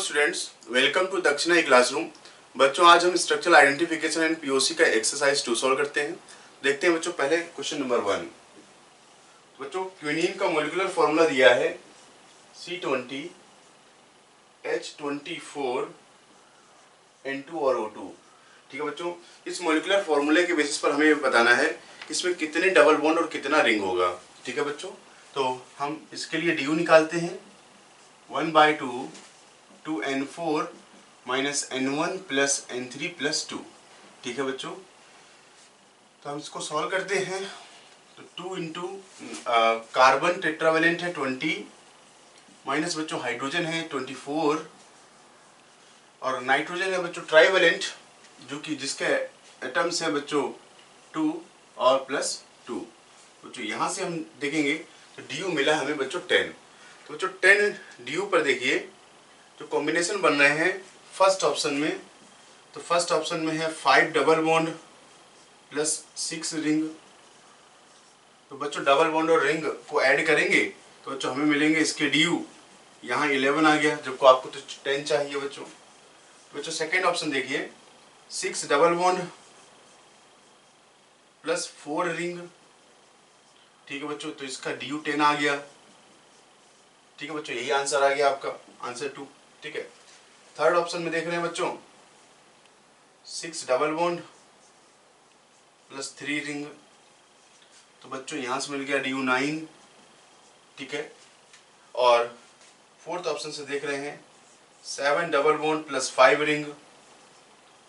Students welcome to Dakshina classroom बच्चों, आज हम स्ट्रक्चरल आइडेंटिफिकेशन एंड पीओसी का एक्सरसाइज टू सॉल्व करते हैं। देखते हैं बच्चों, पहले क्वेश्चन नंबर वन बच्चों क्विनीन का मोलिकुलर फॉर्मूला दिया है। C twenty H twenty four N two और ओ टू ठीक है बच्चों? इस मोलिकुलर फॉर्मूले के बेसिस पर हमें बताना है कि इसमें कितने डबल बॉन्ड और कितना रिंग होगा। ठीक है बच्चों? तो हम इसके लिए डी निकालते हैं। One by two two N four minus N one plus N three plus two ठीक है बच्चों? तो हम इसको सॉल्व करते हैं। तो टू इंटू कार्बन टेट्रावेलेंट है ट्वेंटी माइनस बच्चों हाइड्रोजन है ट्वेंटी फोर और नाइट्रोजन है बच्चों ट्राइवेलेंट जो कि जिसके एटम्स है बच्चों टू और प्लस टू बच्चों, यहाँ से हम देखेंगे तो डी मिला हमें बच्चों टेन तो बच्चों टेन डी पर देखिए। जो कॉम्बिनेशन बन रहे हैं फ़र्स्ट ऑप्शन में। तो फ़र्स्ट ऑप्शन में है five double bond plus six ring तो बच्चों डबल बॉन्ड और रिंग को ऐड करेंगे तो बच्चों, हमें मिलेंगे इसके डी यू यहाँ इलेवन आ गया, जबको आपको तो टेन चाहिए बच्चों। तो बच्चों सेकेंड ऑप्शन देखिए। Six double bond plus four ring ठीक है बच्चों तो इसका डी यू टेन आ गया। ठीक है बच्चों, यही आंसर आ गया आपका। आंसर टू ठीक है? थर्ड ऑप्शन में देख रहे हैं बच्चों। Six double bond plus three ring तो बच्चों, यहाँ से मिल गया डी यू नाइन ठीक है? और फोर्थ ऑप्शन से देख रहे हैं। Seven double bond plus five ring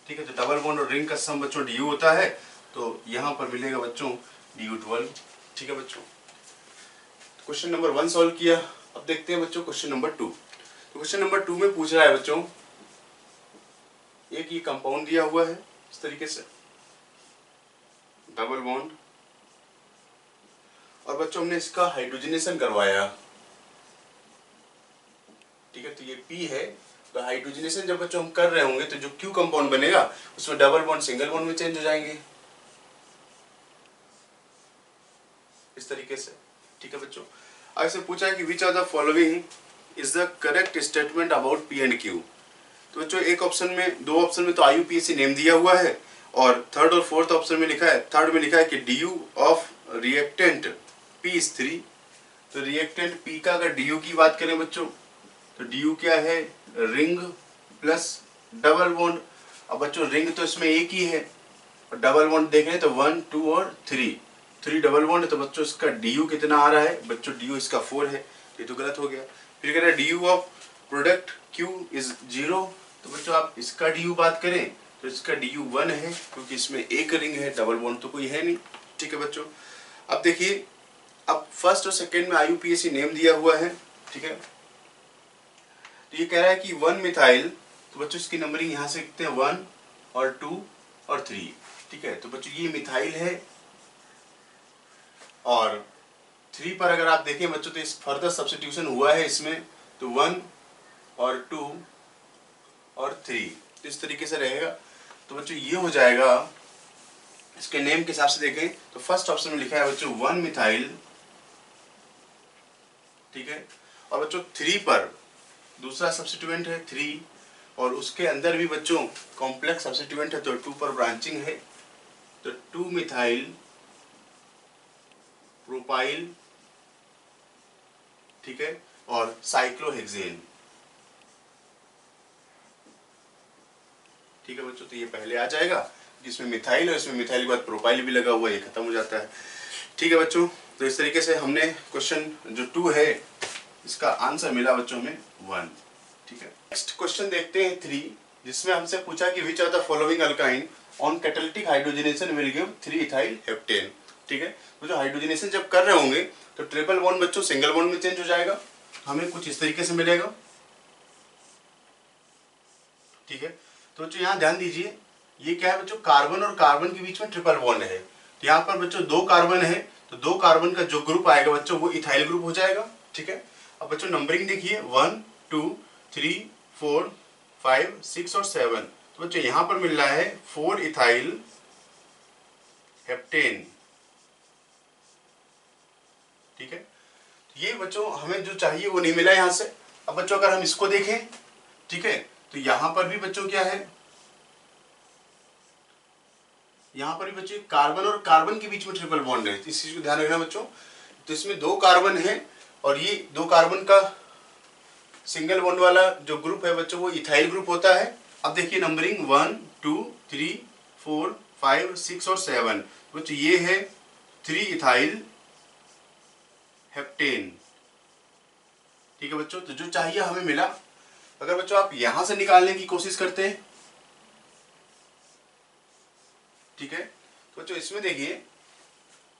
ठीक है? तो डबल बॉन्ड और रिंग का सम बच्चों डी यू होता है। तो यहाँ पर मिलेगा बच्चों डी यू ट्वेल्व ठीक है बच्चों? क्वेश्चन नंबर वन सॉल्व किया। अब देखते हैं बच्चों question number two question number two में पूछ रहा है बच्चों। एक ये कंपाउंड दिया हुआ है, इस तरीके से। डबल बॉन्ड और बच्चों, हमने इसका हाइड्रोजनेशन करवाया। ठीक है तो ये पी है। तो हाइड्रोजनेशन जब बच्चों हम कर रहे होंगे तो जो क्यू कंपाउंड बनेगा, उसमें डबल बॉन्ड सिंगल बॉन्ड में चेंज हो जाएँगे। इस तरीके से। ठीक है बच्चों। अब इसे पूछा है कि which are the following is the correct statement about P and Q तो बच्चों, एक ऑप्शन में, दो ऑप्शन में तो आई यू नेम दिया हुआ है और थर्ड और फोर्थ ऑप्शन में लिखा है थर्ड में लिखा है कि D U of reactant P is three तो रिएक्टेंट पी का अगर डी यू की बात करें बच्चों तो डी यू क्या है? रिंग प्लस डबल बॉन्ड अब बच्चों रिंग तो इसमें एक ही है। और डबल बॉन्ड देख तो वन टू और थ्री थ्री डबल बॉन्ड तो बच्चों, इसका डी यू कितना आ रहा है? बच्चों डी यू इसका फोर है। ये तो गलत हो गया। फिर कह रहा है D U of product Q is zero तो बच्चों, आप इसका डी यू बात करें तो इसका डी यू वन है, क्योंकि इसमें एक रिंग है डबल बॉन्ड तो कोई है नहीं। ठीक है बच्चों? अब देखिए, अब फ़र्स्ट और सेकेंड में आई नेम दिया हुआ है, ठीक है? तो ये कह रहा है कि वन मिथाइल तो बच्चों, इसकी नंबरिंग यहाँ से लिखते हैं वन और टू और थ्री ठीक है? तो बच्चों, ये मिथाइल है और थ्री पर अगर आप देखें बच्चों तो इस फर्दर सब्सिट्यूशन हुआ है इसमें तो वन और टू और थ्री तो इस तरीके से रहेगा। तो बच्चों, ये हो जाएगा। इसके नेम के हिसाब से देखें तो फ़र्स्ट ऑप्शन में लिखा है बच्चों वन मिथाइल ठीक है? और बच्चों थ्री पर दूसरा सब्सिट्यूएंट है थ्री और उसके अंदर भी बच्चों कॉम्प्लेक्स सब्सिट्यूएंट है तो टू पर ब्रांचिंग है। तो टू मिथाइल प्रोपाइल ठीक है? और साइक्लोहेक्सेन ठीक है बच्चों तो ये पहले आ जाएगा, जिसमें मिथाइल और इसमें मिथाइल के बाद प्रोपाइल भी लगा हुआ है, ये खत्म हो जाता है। ठीक है बच्चों तो इस तरीके से हमने क्वेश्चन जो टू है, इसका आंसर मिला बच्चों में वन ठीक है? नेक्स्ट क्वेश्चन देखते हैं थ्री जिसमें हमसे पूछा कि which are the following alkyne on catalytic hydrogenation will give three ethyl heptane ठीक है? तो जो हाइड्रोजनेशन जब कर रहे होंगे तो ट्रिपल बॉन्ड बच्चों सिंगल बॉन्ड में चेंज हो जाएगा। हमें कुछ इस तरीके से मिलेगा। ठीक है? तो बच्चों, यहाँ ध्यान दीजिए, ये क्या है बच्चों? कार्बन और कार्बन के बीच में ट्रिपल बॉन्ड है। तो यहाँ पर बच्चों दो कार्बन है तो दो कार्बन का जो ग्रुप आएगा बच्चों, वो इथाइल ग्रुप हो जाएगा। ठीक है? अब बच्चों नंबरिंग देखिए। One two three four five six और सेवन तो बच्चों, यहाँ पर मिल रहा है फोर इथाइल हेप्टेन ठीक है? तो ये बच्चों, हमें जो चाहिए वो नहीं मिला यहाँ से। अब बच्चों, अगर हम इसको देखें, ठीक है? तो यहाँ पर भी बच्चों क्या है? यहाँ पर भी बच्चों कार्बन और कार्बन के बीच में ट्रिपल बॉन्ड है। इस चीज़ को ध्यान रखना बच्चों। तो इसमें दो कार्बन है और ये दो कार्बन का सिंगल बॉन्ड वाला जो ग्रुप है बच्चों, वो इथाइल ग्रुप होता है। अब देखिए numbering one two three four five six और सेवन बच्चों, ये है थ्री इथाइल हेप्टेन ठीक है बच्चों तो जो चाहिए हमें मिला। अगर बच्चों आप यहाँ से निकालने की कोशिश करते हैं, ठीक है? तो बच्चों, इसमें देखिए,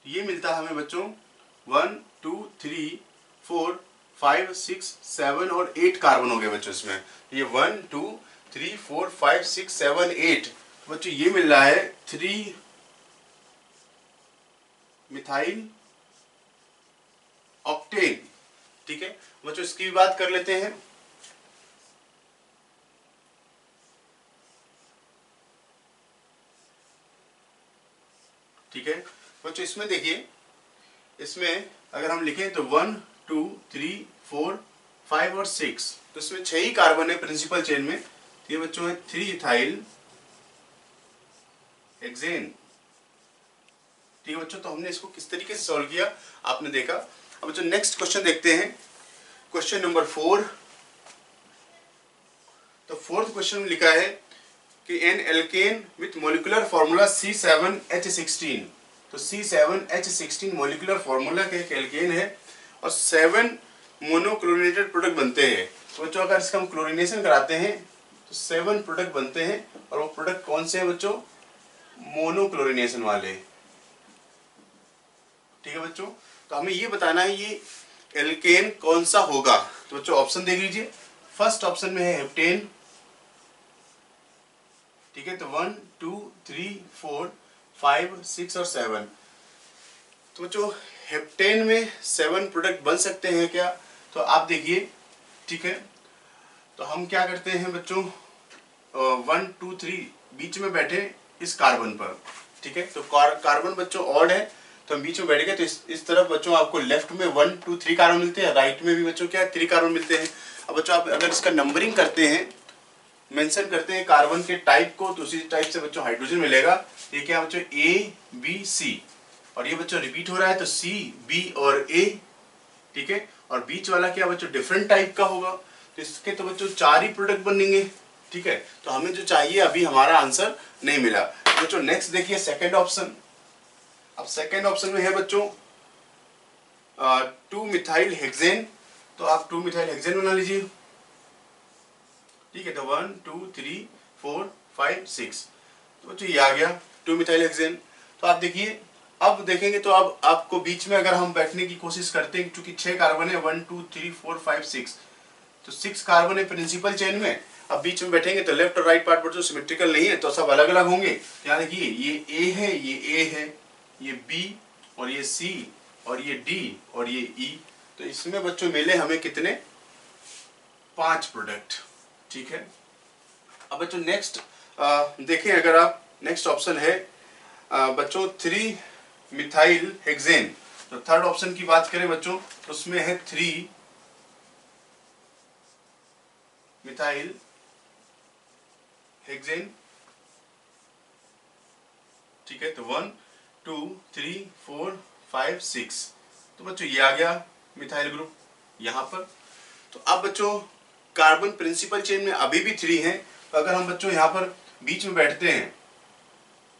ये मिलता है हमें बच्चों one two three four five six seven और एट कार्बन हो गए बच्चों इसमें। ये one two three four five six seven eight बच्चों, ये मिल रहा है थ्री मिथाइल ऑक्टेन ठीक है? बच्चों, इसकी भी बात कर लेते हैं। ठीक है? बच्चों, इसमें देखिए, इसमें अगर हम लिखें तो one, two, three, four, five और सिक्स। तो इसमें छह ही कार्बन है प्रिंसिपल चेन में। तो ये बच्चों है थ्री इथाइल एक्जेन ठीक है बच्चों तो हमने इसको किस तरीके से सॉल्व किया? आपने देखा अब बच्चों नेक्स्ट क्वेश्चन देखते हैं क्वेश्चन नंबर फोर तो फोर्थ क्वेश्चन में लिखा है कि an alkane with molecular formula C seven H sixteen तो C seven H sixteen molecular formula का एक एल्केन है और सेवन मोनोक्लोरिनेटेड प्रोडक्ट बनते हैं। तो बच्चों, अगर इसका हम क्लोरिनेशन कराते हैं तो सेवन प्रोडक्ट बनते हैं और वो प्रोडक्ट कौन से हैं बच्चों? मोनोक्लोरिनेशन वाले। ठीक है बच्चों? तो हमें ये बताना है ये एल्केन कौन सा होगा? तो बच्चों ऑप्शन देख लीजिए। फ़र्स्ट ऑप्शन में है हेप्टेन ठीक है तो one two three four five six और सेवन तो बच्चों हेप्टेन में सेवन प्रोडक्ट बन सकते हैं क्या? तो आप देखिए, ठीक है? तो हम क्या करते हैं बच्चों? वन टू थ्री बीच में बैठे इस कार्बन पर। ठीक है? तो कार्बन बच्चों ऑड है। तो हम बीच में बैठ गए तो इस, इस तरफ़ बच्चों आपको लेफ़्ट में वन टू थ्री कार्बन मिलते हैं राइट में भी बच्चों क्या थ्री कार्बन मिलते हैं। अब बच्चों आप अगर इसका नंबरिंग करते हैं मेंशन करते हैं कार्बन के टाइप को तो उसी टाइप से बच्चों हाइड्रोजन मिलेगा। ये क्या बच्चों? ए बी सी और ये बच्चों रिपीट हो रहा है तो सी बी और ए ठीक है? और बीच वाला क्या बच्चों? डिफरेंट टाइप का होगा। तो इसके तो बच्चों चार ही प्रोडक्ट बनेंगे ठीक है? तो हमें जो चाहिए अभी हमारा आंसर नहीं मिला। बच्चों नेक्स्ट देखिए सेकेंड ऑप्शन अब सेकेंड ऑप्शन में है बच्चों टू मिथाइल हेक्सेन तो आप टू मिथाइल हेक्सेन बना लीजिए। ठीक है तो one two three four five six तो बच्चों, ये आ गया टू मिथाइल हेक्सेन तो आप देखिए, अब देखेंगे तो अब आपको बीच में अगर हम बैठने की कोशिश करते हैं, क्योंकि छह कार्बन है one two three four five six तो सिक्स कार्बन है प्रिंसिपल चेन में। अब बीच में बैठेंगे तो लेफ़्ट और राइट पार्ट पर जो सिमेट्रिकल नहीं है तो सब अलग अलग होंगे। यहाँ देखिए ये ए है, ये ए है। ये बी और ये सी और ये डी और ये ई e. तो इसमें बच्चों मिले हमें कितने? पाँच प्रोडक्ट ठीक है? अब बच्चों नेक्स्ट देखें अगर आप नेक्स्ट ऑप्शन है आ, बच्चों थ्री मिथाइल हेक्सेन तो थर्ड ऑप्शन की बात करें बच्चों उसमें है थ्री मिथाइल हेक्सेन ठीक है? तो one two, three, four, five, six. तो बच्चों, ये आ गया मिथाइल ग्रुप यहाँ पर। तो अब बच्चों, कार्बन प्रिंसिपल चेन में अभी भी थ्री हैं तो अगर हम बच्चों यहाँ पर बीच में बैठते हैं,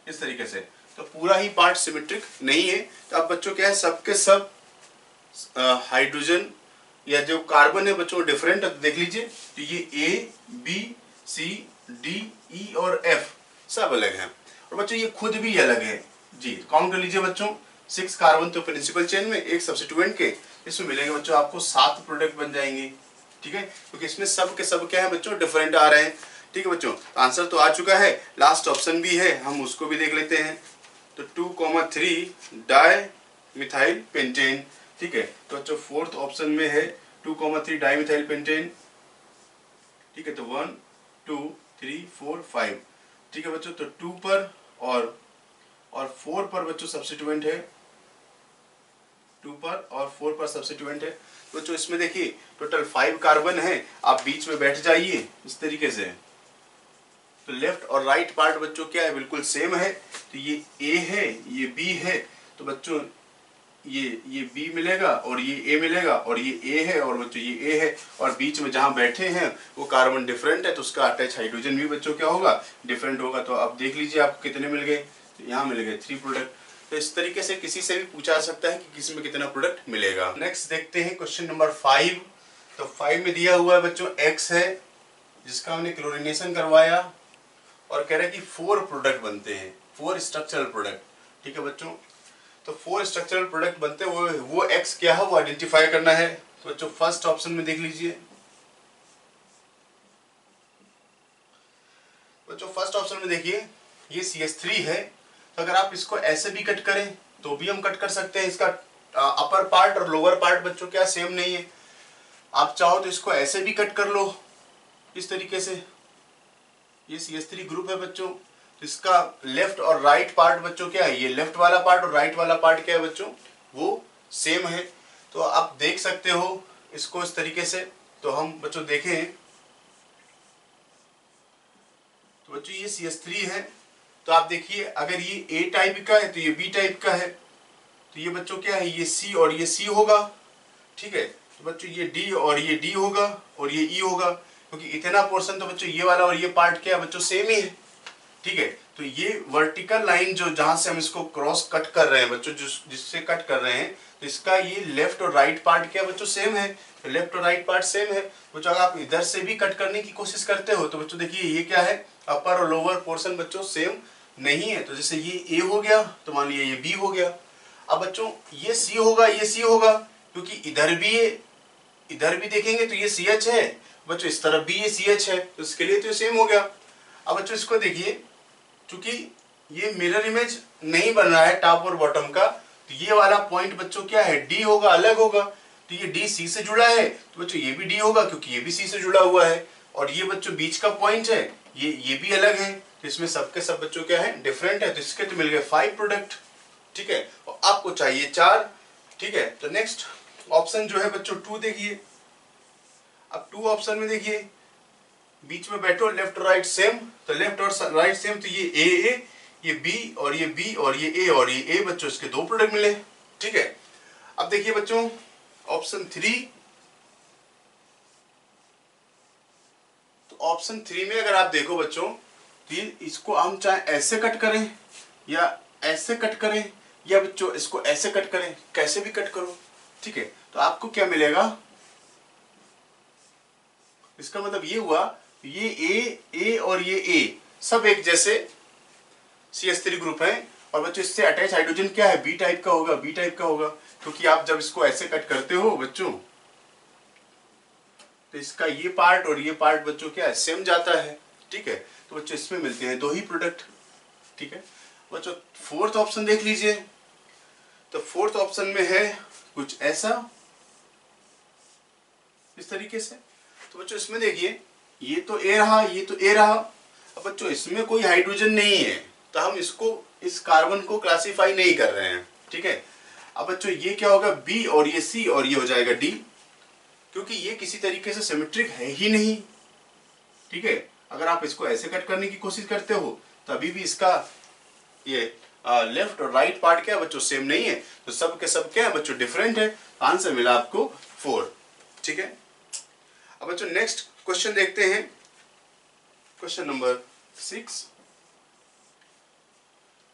इस तरीके से तो पूरा ही पार्ट सिमेट्रिक नहीं है। तो अब बच्चों, क्या है, सबके सब हाइड्रोजन या जो कार्बन है, बच्चों डिफरेंट देख लीजिए तो ये A B C D E और एफ़ सब अलग हैं। और बच्चों, ये खुद भी अलग है। जी काउंट कर लीजिए बच्चों सिक्स कार्बन तो प्रिंसिपल चेन में, एक सब्सिट्यूएंट के, इसमें मिलेंगे बच्चों आपको सात प्रोडक्ट बन जाएँगे, ठीक है? क्योंकि इसमें सब के सब क्या है बच्चों डिफरेंट आ रहे हैं, ठीक है बच्चों? आंसर तो आ चुका है लास्ट ऑप्शन भी है, हम उसको भी देख लेते हैं। तो two comma three di methyl pentane ठीक है? तो बच्चों फोर्थ ऑप्शन में है two comma three di methyl pentane ठीक है? तो one two three four five ठीक है बच्चों? तो टू पर और और फोर पर बच्चों सब्सिट्यूएंट है। टू पर और फोर पर सब्सिट्यूएंट है। बच्चों, इसमें देखिए टोटल फाइव कार्बन है। आप बीच में बैठ जाइए इस तरीके से। तो लेफ़्ट और राइट पार्ट बच्चों, क्या है? बिल्कुल सेम है। तो ये ए है, ये बी है। तो बच्चों, ये ये बी मिलेगा और ये ए मिलेगा और ये ए है और बच्चों, ये ए है। और बीच में जहाँ बैठे हैं, वो कार्बन डिफरेंट है तो उसका अटैच हाइड्रोजन भी बच्चों, क्या होगा? डिफरेंट होगा। तो आप देख लीजिए, आपको कितने मिल गए? तो यहाँ मिल गए थ्री प्रोडक्ट तो इस तरीके से किसी से भी पूछा जा सकता है कि किसी में कितना प्रोडक्ट मिलेगा। नेक्स्ट देखते हैं क्वेश्चन नंबर फाइव तो फाइव में दिया हुआ है बच्चों एक्स है, जिसका हमने क्लोरिनेशन करवाया और कह रहे हैं कि फोर प्रोडक्ट बनते हैं फोर स्ट्रक्चरल प्रोडक्ट ठीक है बच्चों? तो फोर स्ट्रक्चरल प्रोडक्ट बनते हैं वो वो एक्स क्या है, वो आइडेंटिफाई करना है। तो बच्चों फ़र्स्ट ऑप्शन में देख लीजिए। बच्चों फ़र्स्ट ऑप्शन में देखिए, ये सी एस थ्री है। तो अगर आप इसको ऐसे भी कट करें तो भी हम कट कर सकते हैं। इसका अपर पार्ट और लोअर पार्ट बच्चों, क्या सेम नहीं है। आप चाहो तो इसको ऐसे भी कट कर लो, इस तरीके से। ये सी एस थ्री ग्रुप है बच्चों। तो इसका लेफ़्ट और राइट पार्ट बच्चों, क्या है? ये लेफ़्ट वाला पार्ट और राइट वाला पार्ट क्या है बच्चों? वो सेम है। तो आप देख सकते हो इसको इस तरीके से। तो हम बच्चों देखें। तो बच्चों, ये सी एस थ्री है। तो आप देखिए, अगर ये ए टाइप का है तो ये बी टाइप का है। तो ये बच्चों क्या है? ये सी और ये सी होगा, ठीक है? तो बच्चों, ये डी और ये डी होगा और ये ई होगा। क्योंकि इतना पोर्शन तो बच्चों, ये वाला और ये पार्ट क्या है? बच्चों सेम ही है, ठीक है? तो ये वर्टिकल लाइन जो, जहाँ से हम इसको क्रॉस कट कर रहे हैं, बच्चों जिससे कट कर रहे हैं तो इसका ये लेफ़्ट और राइट पार्ट क्या बच्चों सेम है। तो लेफ़्ट और राइट पार्ट सेम है। बच्चों, अगर आप इधर से भी कट करने की कोशिश करते हो तो बच्चों, देखिए, ये क्या है? अपर और लोअर पोर्शन बच्चों सेम नहीं है तो जैसे ये ए हो गया तो मान लिया ये बी हो गया। अब बच्चों, ये सी होगा, ये सी होगा, क्योंकि इधर भी ये, इधर भी देखेंगे तो ये सी एच है। बच्चों, इस तरफ़ भी ये सी एच है तो इसके लिए तो सेम हो गया। अब बच्चों, इसको देखिए क्योंकि ये मिरर इमेज नहीं बन रहा है टॉप और बॉटम का तो ये वाला पॉइंट बच्चों क्या है? डी होगा, अलग होगा। तो ये डी सी से जुड़ा है तो बच्चों, ये भी डी होगा, क्योंकि ये भी सी से जुड़ा हुआ है। और ये बच्चों, बीच का पॉइंट है, ये ये भी अलग है। इसमें सबके सब बच्चों क्या है? डिफरेंट है तो इसके तो मिल गए फाइव प्रोडक्ट ठीक है? और आपको चाहिए चार, ठीक है? तो नेक्स्ट ऑप्शन जो है बच्चों टू देखिए। अब टू ऑप्शन में देखिए। बीच में बैठो लेफ़्ट राइट सेम तो लेफ़्ट और राइट सेम तो ये ए ए ये बी और ये बी और ये ए और ये ए बच्चों, इसके दो प्रोडक्ट मिले, ठीक है? अब देखिए बच्चों ऑप्शन थ्री तो ऑप्शन थ्री में अगर आप देखो बच्चों तो ये इसको हम चाहे ऐसे कट करें या ऐसे कट करें, या बच्चों इसको ऐसे कट करें, कैसे भी कट करो, ठीक है? तो आपको क्या मिलेगा? इसका मतलब ये हुआ, ये ए ए और ये ए सब एक जैसे सी एस थ्री ग्रुप है। और बच्चों, इससे अटैच हाइड्रोजन क्या है? बी टाइप का होगा बी टाइप का होगा। क्योंकि आप जब इसको ऐसे कट करते हो, बच्चों तो इसका ये पार्ट और ये पार्ट बच्चों, क्या है? सेम जाता है, ठीक है? तो बच्चों, इसमें मिलते हैं दो ही प्रोडक्ट ठीक है? बच्चों फोर्थ ऑप्शन देख लीजिए। तो फोर्थ ऑप्शन में है कुछ ऐसा, इस तरीके से। तो बच्चों, इसमें देखिए, ये तो ए रहा, ये तो ए रहा। अब बच्चों, इसमें कोई हाइड्रोजन नहीं है तो हम इसको, इस कार्बन को क्लासिफाई नहीं कर रहे हैं, ठीक है? अब बच्चों, ये क्या होगा? बी और ये सी और ये हो जाएगा डी क्योंकि ये किसी तरीके से सिमेट्रिक है ही नहीं, ठीक है? अगर आप इसको ऐसे कट करने की कोशिश करते हो तो अभी भी इसका ये लेफ़्ट और राइट पार्ट क्या है बच्चों? सेम नहीं है। तो सब के सब क्या है बच्चों? डिफरेंट है। आंसर मिला आपको फोर ठीक है? अब बच्चों नेक्स्ट क्वेश्चन देखते हैं। क्वेश्चन नंबर सिक्स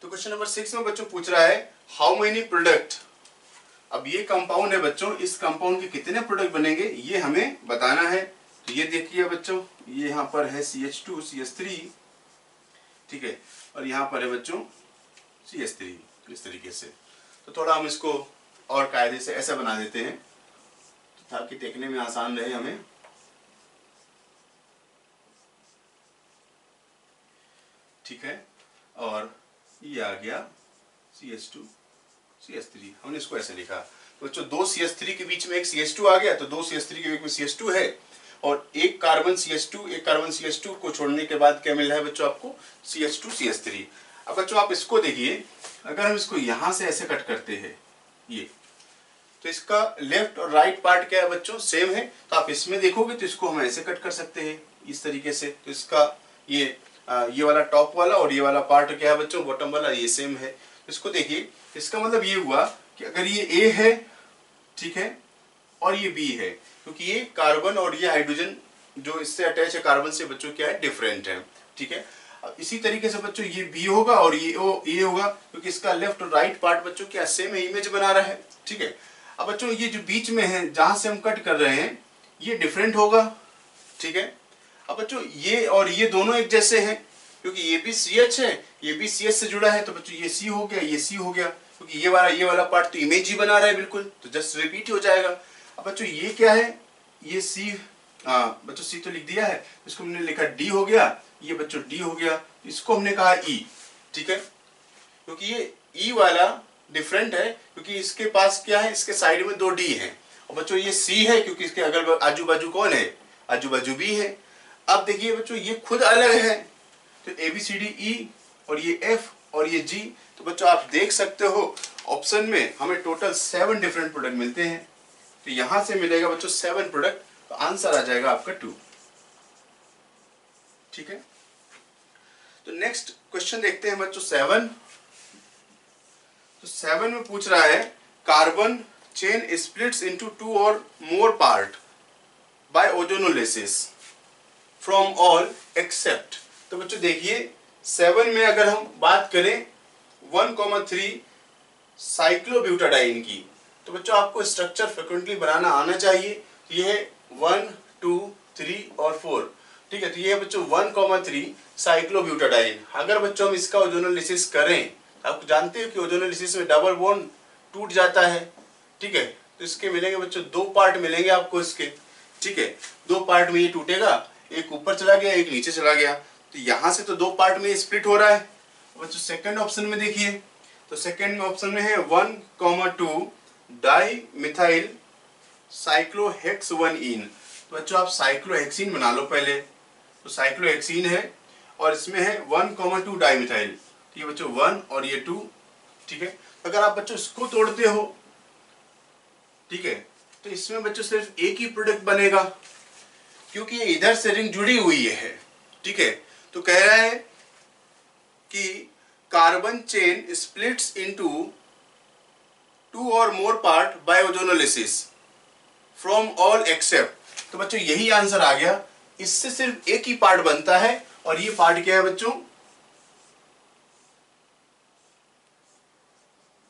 तो क्वेश्चन नंबर सिक्स में बच्चों पूछ रहा है हाउ मेनी प्रोडक्ट अब ये कंपाउंड है बच्चों, इस कंपाउंड के कितने प्रोडक्ट बनेंगे, ये हमें बताना है। तो ये देखिए बच्चों, ये यहाँ पर है C H two C H three ठीक है? और यहाँ पर है बच्चों सी एच थ्री इस तरीके से। तो थोड़ा हम इसको और कायदे से ऐसा बना देते हैं ताकि देखने में आसान रहे हमें। ठीक है? और ये आ गया C S two C S three हमने इसको ऐसे लिखा। तो बच्चों, दो सी एस थ्री के बीच में एक सी एस टू आ गया तो दो सी एस थ्री के बीच में सी एस टू है। और एक कार्बन सी एस टू एक कार्बन सी एस टू को छोड़ने के बाद क्या मिल रहा है बच्चों आपको? C S two C S three अब बच्चों आप इसको देखिए। अगर हम इसको यहाँ से ऐसे कट करते हैं, ये तो इसका लेफ़्ट और राइट पार्ट क्या है बच्चों? सेम है। तो आप इसमें देखोगे तो इसको हम ऐसे कट कर सकते हैं, इस तरीके से। तो इसका ये ये वाला टॉप वाला और ये वाला पार्ट क्या है बच्चों? बॉटम वाला, ये सेम है। तो इसको देखिए। इसका मतलब ये हुआ कि अगर ये ए है, ठीक है, और ये बी है क्योंकि ये कार्बन और ये हाइड्रोजन जो इससे अटैच है, कार्बन से बच्चों क्या है डिफरेंट है, ठीक है? अब इसी तरीके से बच्चों ये बी होगा और ये ओ ए होगा क्योंकि इसका लेफ़्ट और राइट पार्ट बच्चों क्या सेम इमेज बना रहा है, ठीक है? अब बच्चों ये जो बीच में है, जहाँ से हम कट कर रहे हैं, ये डिफरेंट होगा, ठीक है? अब बच्चों ये और ये दोनों एक जैसे हैं, क्योंकि ये भी सी एच है, ये भी सी एच से जुड़ा है तो बच्चों ये सी हो गया, ये सी हो गया, क्योंकि ये वाला ये वाला पार्ट तो इमेज ही बना रहा है, बिल्कुल तो जस्ट रिपीट हो जाएगा। अब बच्चों ये क्या है? ये सी हाँ बच्चों सी तो लिख दिया है। इसको हमने लिखा डी हो गया। ये बच्चों डी हो गया। इसको हमने कहा ई e, ठीक है? क्योंकि ये ई e वाला डिफरेंट है क्योंकि इसके पास क्या है? इसके साइड में दो डी है। और बच्चों ये सी है क्योंकि इसके अगल आजू बाजू कौन है? आजू बाजू बी है। अब देखिए बच्चों ये खुद अलग है। तो A B C D E और ये एफ़ और ये जी तो बच्चों आप देख सकते हो ऑप्शन में हमें टोटल सेवन डिफरेंट प्रोडक्ट मिलते हैं। तो यहाँ से मिलेगा बच्चों सेवन प्रोडक्ट तो आंसर आ जाएगा आपका टू ठीक है? तो नेक्स्ट क्वेश्चन देखते हैं बच्चों सेवन तो सेवन में पूछ रहा है carbon chain splits into two or more part by ozonolysis from all except तो बच्चों देखिए सेवन में अगर हम बात करें वन कॉमा थ्री साइक्लोब्यूटाडाइन की तो बच्चों, आपको स्ट्रक्चर फ्रिक्वेंटली बनाना आना चाहिए। ये है वन टू थ्री और फोर ठीक है तो ये है बच्चों वन कॉमा थ्री साइक्लोब्यूटाडाइन अगर बच्चों हम इसका ओजोनोलिसिस करें, आप जानते हो कि ओजोनोलिसिस में डबल बोन टूट जाता है। ठीक है तो इसके मिलेंगे बच्चों, दो पार्ट मिलेंगे आपको इसके। ठीक है, दो पार्ट में ये टूटेगा, एक ऊपर चला गया, एक नीचे चला गया। तो यहाँ से तो दो पार्ट में स्प्लिट हो रहा है। बच्चों सेकंड ऑप्शन में देखिए। तो सेकंड ऑप्शन में है one comma two di methyl cyclohex one ene तो बच्चों, आप साइक्लोहेक्सिन बना लो पहले। तो साइक्लोहेक्सिन है और इसमें है one comma two di methyl तो ये बच्चों वन और ये टू ठीक है? अगर आप बच्चों इसको तोड़ते हो, ठीक है? तो इसमें बच्चों सिर्फ़ एक ही प्रोडक्ट बनेगा, क्योंकि ये इधर से रिंग जुड़ी हुई है, ठीक है? तो कह रहा है कि carbon chain splits into two or more part by ozonolysis from all except. तो बच्चों, यही आंसर आ गया। इससे सिर्फ़ एक ही पार्ट बनता है, और ये पार्ट क्या है बच्चों?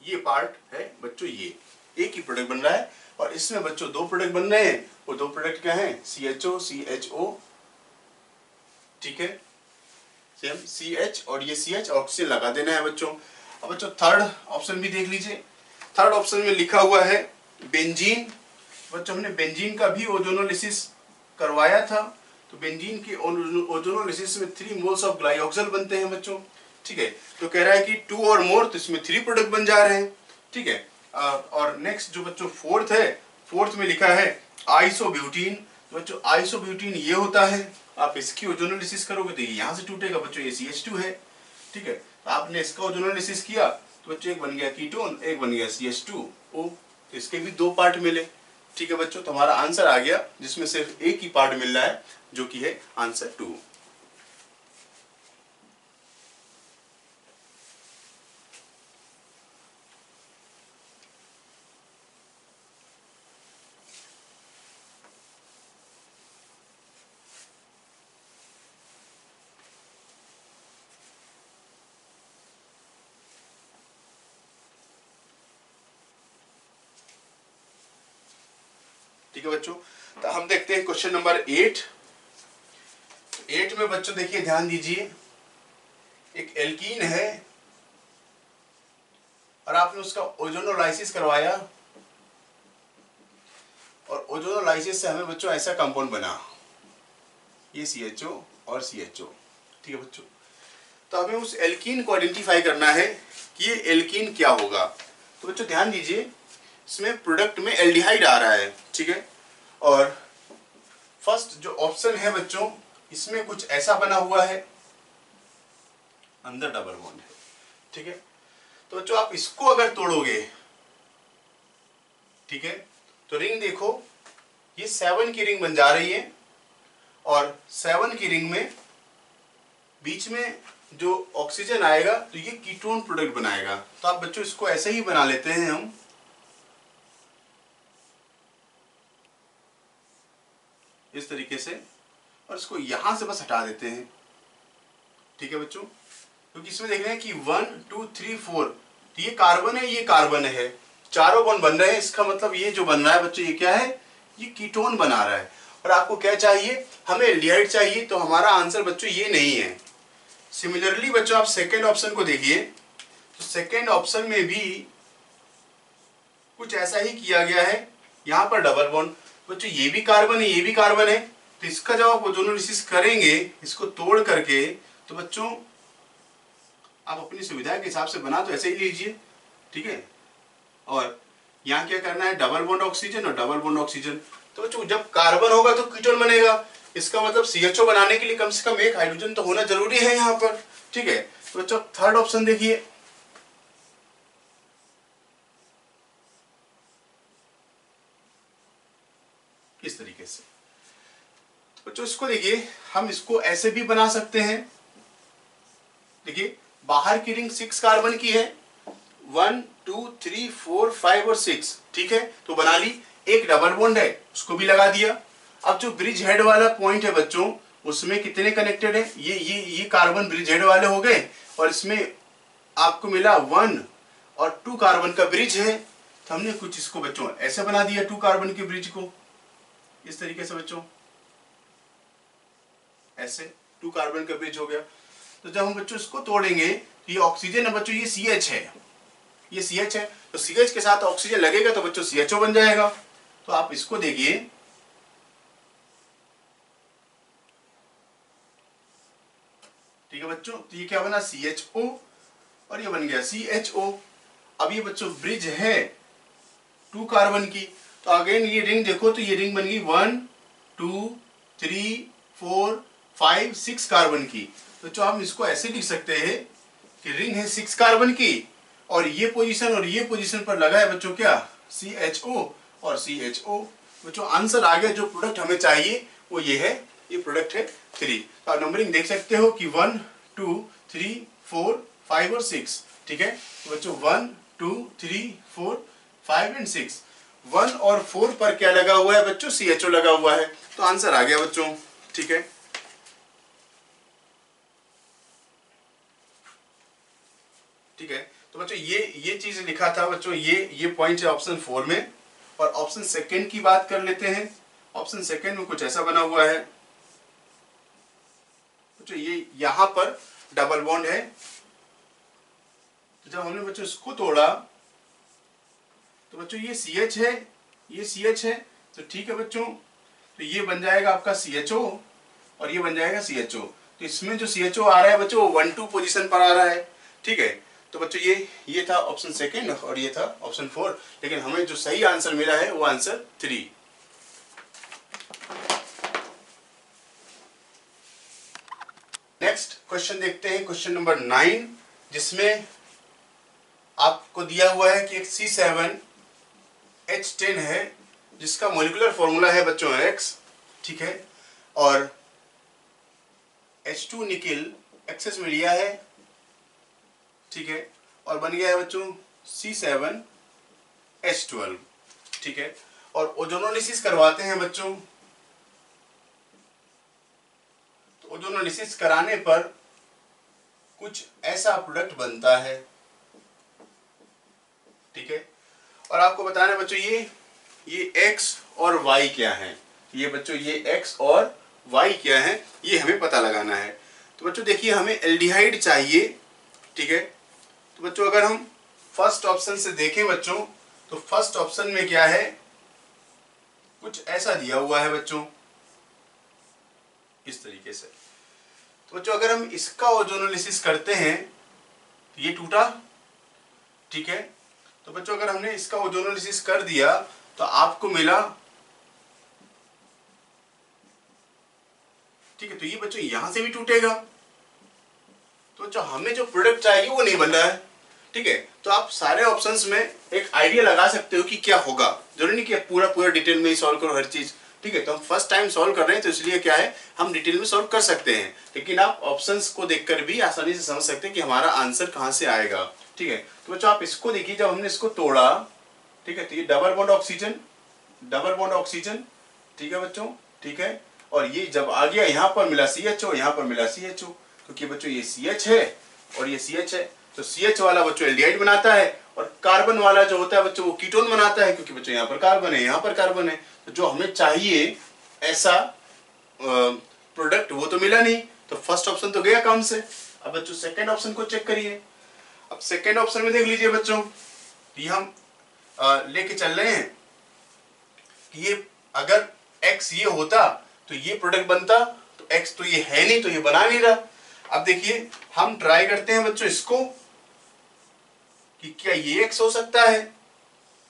ये पार्ट है बच्चों, ये। एक ही प्रोडक्ट बन रहा है, और इसमें बच्चों दो प्रोडक्ट बन रहे हैं। वो दो प्रोडक्ट क्या है? C H O C H ओ ठीक है? सेम सी एच और ये सी एच ऑक्सीजन लगा देना है बच्चों। अब बच्चों थर्ड ऑप्शन भी देख लीजिए। थर्ड ऑप्शन में लिखा हुआ है बेंजीन बच्चों, हमने बेंजीन का भी ओजोनोलिसिस करवाया था। तो बेंजीन के ओजोनोलिसिस में थ्री मोल्स ऑफ़ ग्लाइऑक्सल बनते हैं बच्चों। ठीक है? तो कह रहा है कि टू और मोर तो इसमें थ्री प्रोडक्ट बन जा रहे हैं। ठीक है? और नेक्स्ट जो बच्चों फोर्थ है फोर्थ में लिखा है आइसोब्यूटीन तो बच्चों आइसोब्यूटीन ये होता है। आप इसकी ओजोनोलिसिस करोगे तो यहाँ से टूटेगा बच्चों, ये सी है। ठीक है? तो आपने इसका ओजोनोलिसिस किया तो बच्चों, एक बन गया कीटोन एक बन गया सी एस टू ओ तो इसके भी दो पार्ट मिले। ठीक है बच्चों तुम्हारा हमारा आंसर आ गया, जिसमें सिर्फ़ एक ही पार्ट मिल रहा है, जो कि है आंसर टू बच्चों। तो हम देखते हैं क्वेश्चन नंबर एट। एट में बच्चों देखिए, ध्यान दीजिए। एक एल्कीन है और आपने उसका ओजोनोलाइसिस करवाया। और ओजोनोलाइसिस से हमें बच्चों ऐसा कंपाउंड बना। ये सी एच ओ और सी एच ओ ठीक है बच्चों? तो हमें उस एल्कीन को आइडेंटिफाई करना है कि ये एल्कीन क्या होगा। तो बच्चों ध्यान दीजिए, इसमें प्रोडक्ट में एल्डिहाइड आ रहा है। ठीक है? और फ़र्स्ट जो ऑप्शन है बच्चों, इसमें कुछ ऐसा बना हुआ है। अंदर डबल बॉन्ड है। ठीक है? तो बच्चों, आप इसको अगर तोड़ोगे, ठीक है? तो रिंग देखो, ये सेवन की रिंग बन जा रही है और सेवन की रिंग में बीच में जो ऑक्सीजन आएगा तो ये कीटोन प्रोडक्ट बनाएगा। तो आप बच्चों, इसको ऐसे ही बना लेते हैं हम। इस तरीके से, और इसको यहाँ से बस हटा देते हैं। ठीक है बच्चों? क्योंकि इसमें देख रहे हैं कि वन, टू, थ्री, फोर, ये कार्बन है, ये कार्बन है। चारों बॉन्ड बन रहे हैं, इसका मतलब ये जो बन रहा है बच्चों, ये क्या है? ये कीटोन बना रहा है। और आपको क्या चाहिए? हमें एल्डिहाइड चाहिए तो हमारा आंसर बच्चों ये नहीं है। सिमिलरली बच्चों, आप सेकेंड ऑप्शन को देखिए। तो सेकेंड ऑप्शन में भी कुछ ऐसा ही किया गया है। यहाँ पर डबल बॉन्ड बच्चों ये भी कार्बन है, ये भी कार्बन है तो इसका जब आप ओजोनोलिसिस करेंगे, इसको तोड़ करके तो बच्चों, आप अपनी सुविधा के हिसाब से बना तो ऐसे ही लीजिए, ठीक है? और यहाँ क्या करना है डबल बॉन्ड ऑक्सीजन और डबल बॉन्ड ऑक्सीजन तो बच्चों, जब कार्बन होगा तो कीटोन बनेगा। इसका मतलब सीएचओ बनाने के लिए कम से कम एक हाइड्रोजन तो होना ज़रूरी है यहाँ पर, ठीक है? तो बच्चों थर्ड ऑप्शन देखिए इस तरीके से तो इसको देखिए, हम इसको ऐसे भी बना सकते हैं। देखिए, बाहर की रिंग सिक्स कार्बन की है। One two three four five और सिक्स ठीक है? तो बना ली, एक डबल बॉन्ड है, उसको भी लगा दिया। अब जो ब्रिज हेड वाला पॉइंट है बच्चों, उसमें कितने कनेक्टेड है? ये ये ये कार्बन ब्रिज हेड वाले हो गए, और इसमें आपको मिला वन और टू कार्बन का ब्रिज है। तो हमने कुछ इसको बच्चों, ऐसे बना दिया टू कार्बन के ब्रिज को। इस तरीके से बच्चों। ऐसे टू कार्बन का ब्रिज हो गया। तो जब हम बच्चों इसको तोड़ेंगे तो ये ऑक्सीजन है बच्चों, ये सी एच है। ये सी एच है। तो सी एच के साथ ऑक्सीजन लगेगा तो बच्चों सी एच ओ बन जाएगा। तो आप इसको देखिए। ठीक है बच्चों तो ये क्या बना? सी एच ओ और ये बन गया सी एच ओ अब ये बच्चों ब्रिज है टू कार्बन की। तो अगेन ये रिंग देखो तो ये रिंग बन गई one two three four five six carbon की। तो जो हम इसको ऐसे लिख सकते हैं कि रिंग है सिक्स कार्बन की, और ये पोजीशन और ये पोजीशन पर लगा है बच्चों क्या? सी एच ओ और सी एच ओ बच्चों आंसर आ गया जो प्रोडक्ट हमें चाहिए, वो ये है, ये प्रोडक्ट है थ्री तो आप नंबरिंग देख सकते हो कि one two three four five और सिक्स ठीक है? तो बच्चों one two three four five and six one और फोर पर क्या लगा हुआ है बच्चों? सी एच ओ लगा हुआ है। तो आंसर आ गया बच्चों, ठीक है? ठीक है? तो बच्चों, ये ये चीज़ लिखा था बच्चों, ये ये पॉइंट है ऑप्शन फोर में। और ऑप्शन सेकेंड की बात कर लेते हैं। ऑप्शन सेकेंड में कुछ ऐसा बना हुआ है। बच्चों, ये यहाँ पर डबल बॉन्ड है। तो जब हमने बच्चों इसको तोड़ा तो बच्चों, ये सी एच है, ये सी एच है। तो ठीक है बच्चों तो ये बन जाएगा आपका सी एच ओ और ये बन जाएगा सी एच ओ तो इसमें जो सी एच ओ आ रहा है बच्चों वन टू पोजिशन पर आ रहा है। ठीक है? तो बच्चों, ये ये था ऑप्शन सेकेंड और ये था ऑप्शन फोर लेकिन हमें जो सही आंसर मिला है, वो आंसर थ्री नेक्स्ट क्वेश्चन देखते हैं क्वेश्चन नंबर नाइन जिसमें आपको दिया हुआ है कि एक सी सेवन एच टेन है, जिसका मोलिकुलर फॉर्मूला है बच्चों एक्स ठीक है? और एच टू निकिल एक्सेस में लिया है ठीक है? और बन गया है बच्चों सी सेवन एच ट्वेल्व ठीक है? और ओजोनोलिसिस करवाते हैं बच्चों। तो ओजोनोलिसिस कराने पर कुछ ऐसा प्रोडक्ट बनता है। ठीक है? और आपको बताना बच्चों, ये ये x और y क्या है? ये बच्चों, ये x और y क्या है? ये हमें पता लगाना है। तो बच्चों, देखिए, हमें एल्डिहाइड चाहिए, ठीक है? तो बच्चों, अगर हम फ़र्स्ट ऑप्शन से देखें बच्चों तो फ़र्स्ट ऑप्शन में क्या है? कुछ ऐसा दिया हुआ है बच्चों। इस तरीके से। तो बच्चों, अगर हम इसका ओजोनोलिसिस करते हैं तो ये टूटा। ठीक है? तो बच्चों, अगर हमने इसका ओजोनोलिसिस कर दिया तो आपको मिला। ठीक है? तो ये बच्चों यहाँ से भी टूटेगा। तो बच्चों, हमें जो प्रोडक्ट चाहिए, वो नहीं बन रहा है। ठीक है? तो आप सारे ऑप्शंस में एक आइडिया लगा सकते हो कि क्या होगा। ज़रूरी नहीं कि पूरा पूरा डिटेल में ही सॉल्व करो हर चीज़। ठीक है? तो हम फ़र्स्ट टाइम सॉल्व कर रहे हैं तो इसलिए क्या है, हम डिटेल में सॉल्व कर सकते हैं। लेकिन आप ऑप्शंस को देखकर भी आसानी से समझ सकते हैं कि हमारा आंसर कहाँ से आएगा। ठीक है? तो बच्चों, आप इसको देखिए, जब हमने इसको तोड़ा, ठीक है तो ये double bond oxygen double bond oxygen ठीक है बच्चों? ठीक है? और ये जब आ गया, यहाँ पर मिला सी एच ओ यहाँ पर मिला सी एच ओ क्योंकि बच्चों, ये सी एच है और ये सी एच है। तो सी एच वाला बच्चों एल्डिहाइड बनाता है और कार्बन वाला जो होता है बच्चों वो कीटोन बनाता है, क्योंकि बच्चों यहाँ पर कार्बन है, यहाँ पर कार्बन है। तो जो हमें चाहिए ऐसा प्रोडक्ट वो तो मिला नहीं। तो फ़र्स्ट ऑप्शन तो गया काम से। अब बच्चों सेकेंड ऑप्शन को चेक करिए। अब सेकेंड ऑप्शन में देख लीजिए बच्चों ये हम लेके चल रहे हैं कि ये अगर x ये होता तो ये प्रोडक्ट बनता तो x तो ये है नहीं तो ये बना नहीं रहा। अब देखिए, हम ट्राई करते हैं बच्चों इसको। कि क्या ये एक्स हो सकता है?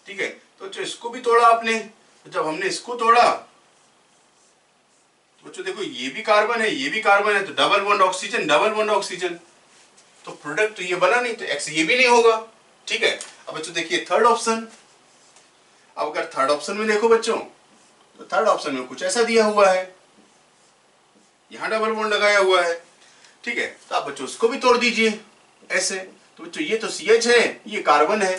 ठीक है तो बच्चों, इसको भी तोड़ा आपने। तो जब हमने इसको तोड़ा तो बच्चों, देखो, ये भी कार्बन है, ये भी कार्बन है तो double bond oxygen double bond oxygen तो प्रोडक्ट तो ये बना नहीं तो एक्स ये भी नहीं होगा। ठीक है, अब बच्चों, देखिए थर्ड ऑप्शन अब अगर थर्ड ऑप्शन में देखो बच्चों तो थर्ड ऑप्शन में कुछ ऐसा दिया हुआ है। यहाँ डबल बॉन्ड लगाया हुआ है। ठीक है तो आप बच्चों उसको भी तोड़ दीजिए, ऐसे। तो बच्चों ये तो सी एच है ये कार्बन है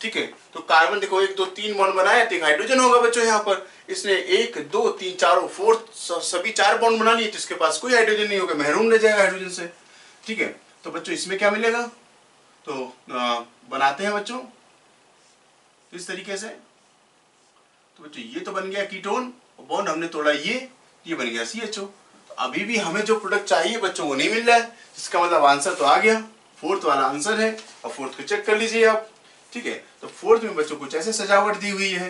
ठीक है? तो कार्बन देखो एक दो तीन बॉन्ड बनाया तो हाइड्रोजन होगा बच्चों यहाँ पर। इसने एक दो तीन चारों फोर्थ सभी चार बॉन्ड बना लिए तो इसके पास कोई हाइड्रोजन नहीं होगा महरूम रह जाएगा हाइड्रोजन से ठीक है? तो बच्चों इसमें क्या मिलेगा? तो आ, बनाते हैं बच्चों तो इस तरीके से। तो बच्चों ये तो बन गया कीटोन और बॉन्ड हमने तोड़ा ये ये बन गया सी एच ओ तो अभी भी हमें जो प्रोडक्ट चाहिए बच्चों वो नहीं मिल रहा है इसका मतलब आंसर तो आ गया। फोर्थ वाला आंसर है और फोर्थ को चेक कर लीजिए आप, ठीक है? तो फोर्थ में बच्चों कुछ ऐसे सजावट दी हुई है।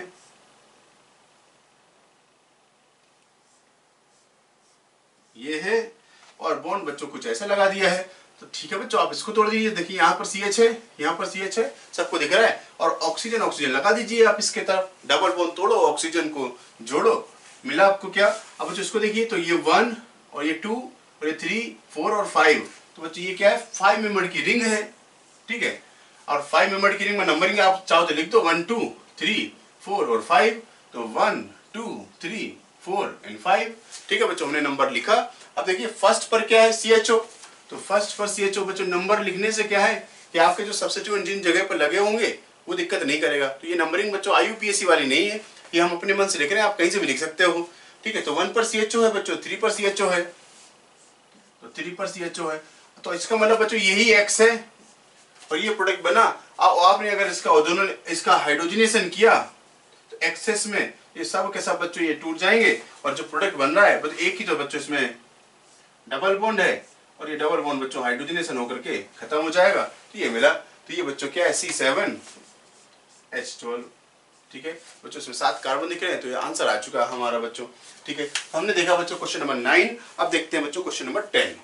ये है, और बॉन्ड बच्चों कुछ ऐसा लगा दिया है। तो ठीक है बच्चों, आप इसको तोड़ दीजिए। देखिए, यहाँ पर सी एच है, यहाँ पर सी एच है, सबको दिख रहा है। और ऑक्सीजन ऑक्सीजन लगा दीजिए आप इसके तरफ़। डबल बोन तोड़ो ऑक्सीजन को जोड़ो। मिला आपको क्या? अब बच्चों इसको देखिए तो ये वन और ये टू और ये थ्री फोर और फाइव तो बच्चों, ये क्या है? फाइव मेंबर की रिंग है, ठीक है? और फाइव मेंबर की रिंग में नंबरिंग आप चाहो तो लिख दो वन टू थ्री फोर और फाइव तो one two three four and five ठीक है बच्चों? हमने नंबर लिखा। अब देखिए फ़र्स्ट पर क्या है सी एच ओ तो फ़र्स्ट पर सी एच ओ बच्चों नंबर लिखने से क्या है कि आपके जो सब्सिट्यूएंट जिन जगह पर लगे होंगे, वो दिक्कत नहीं करेगा। तो ये नंबरिंग बच्चों आई वाली नहीं है। ये हम अपने मन से लिख रहे हैं, आप कहीं से भी लिख सकते हो, ठीक है? तो वन पर सी एच ओ है बच्चों थ्री पर सी एच ओ है। तो थ्री पर सी एच ओ है। तो इसका मतलब बच्चों यही एक्स है। और ये प्रोडक्ट बना। अब आपने अगर इसका इसका हाइड्रोजनेशन किया तो एक्सेस में ये सब के सब बच्चों ये टूट जाएँगे। और जो प्रोडक्ट बन रहा है, बस एक ही तो बच्चों इसमें डबल बॉन्ड है। और ये डबल बॉन्ड बच्चों हाइड्रोजनेशन होकर के खत्म हो जाएगा। तो ये मिला। तो ये बच्चों क्या है? सी सेवन एच ट्वेल्व ठीक है? बच्चों इसमें सात कार्बन दिख रहे हैं तो ये आंसर आ चुका है हमारा बच्चों। ठीक है? हमने देखा बच्चों क्वेश्चन नंबर नाइन अब देखते हैं बच्चों क्वेश्चन नंबर टेन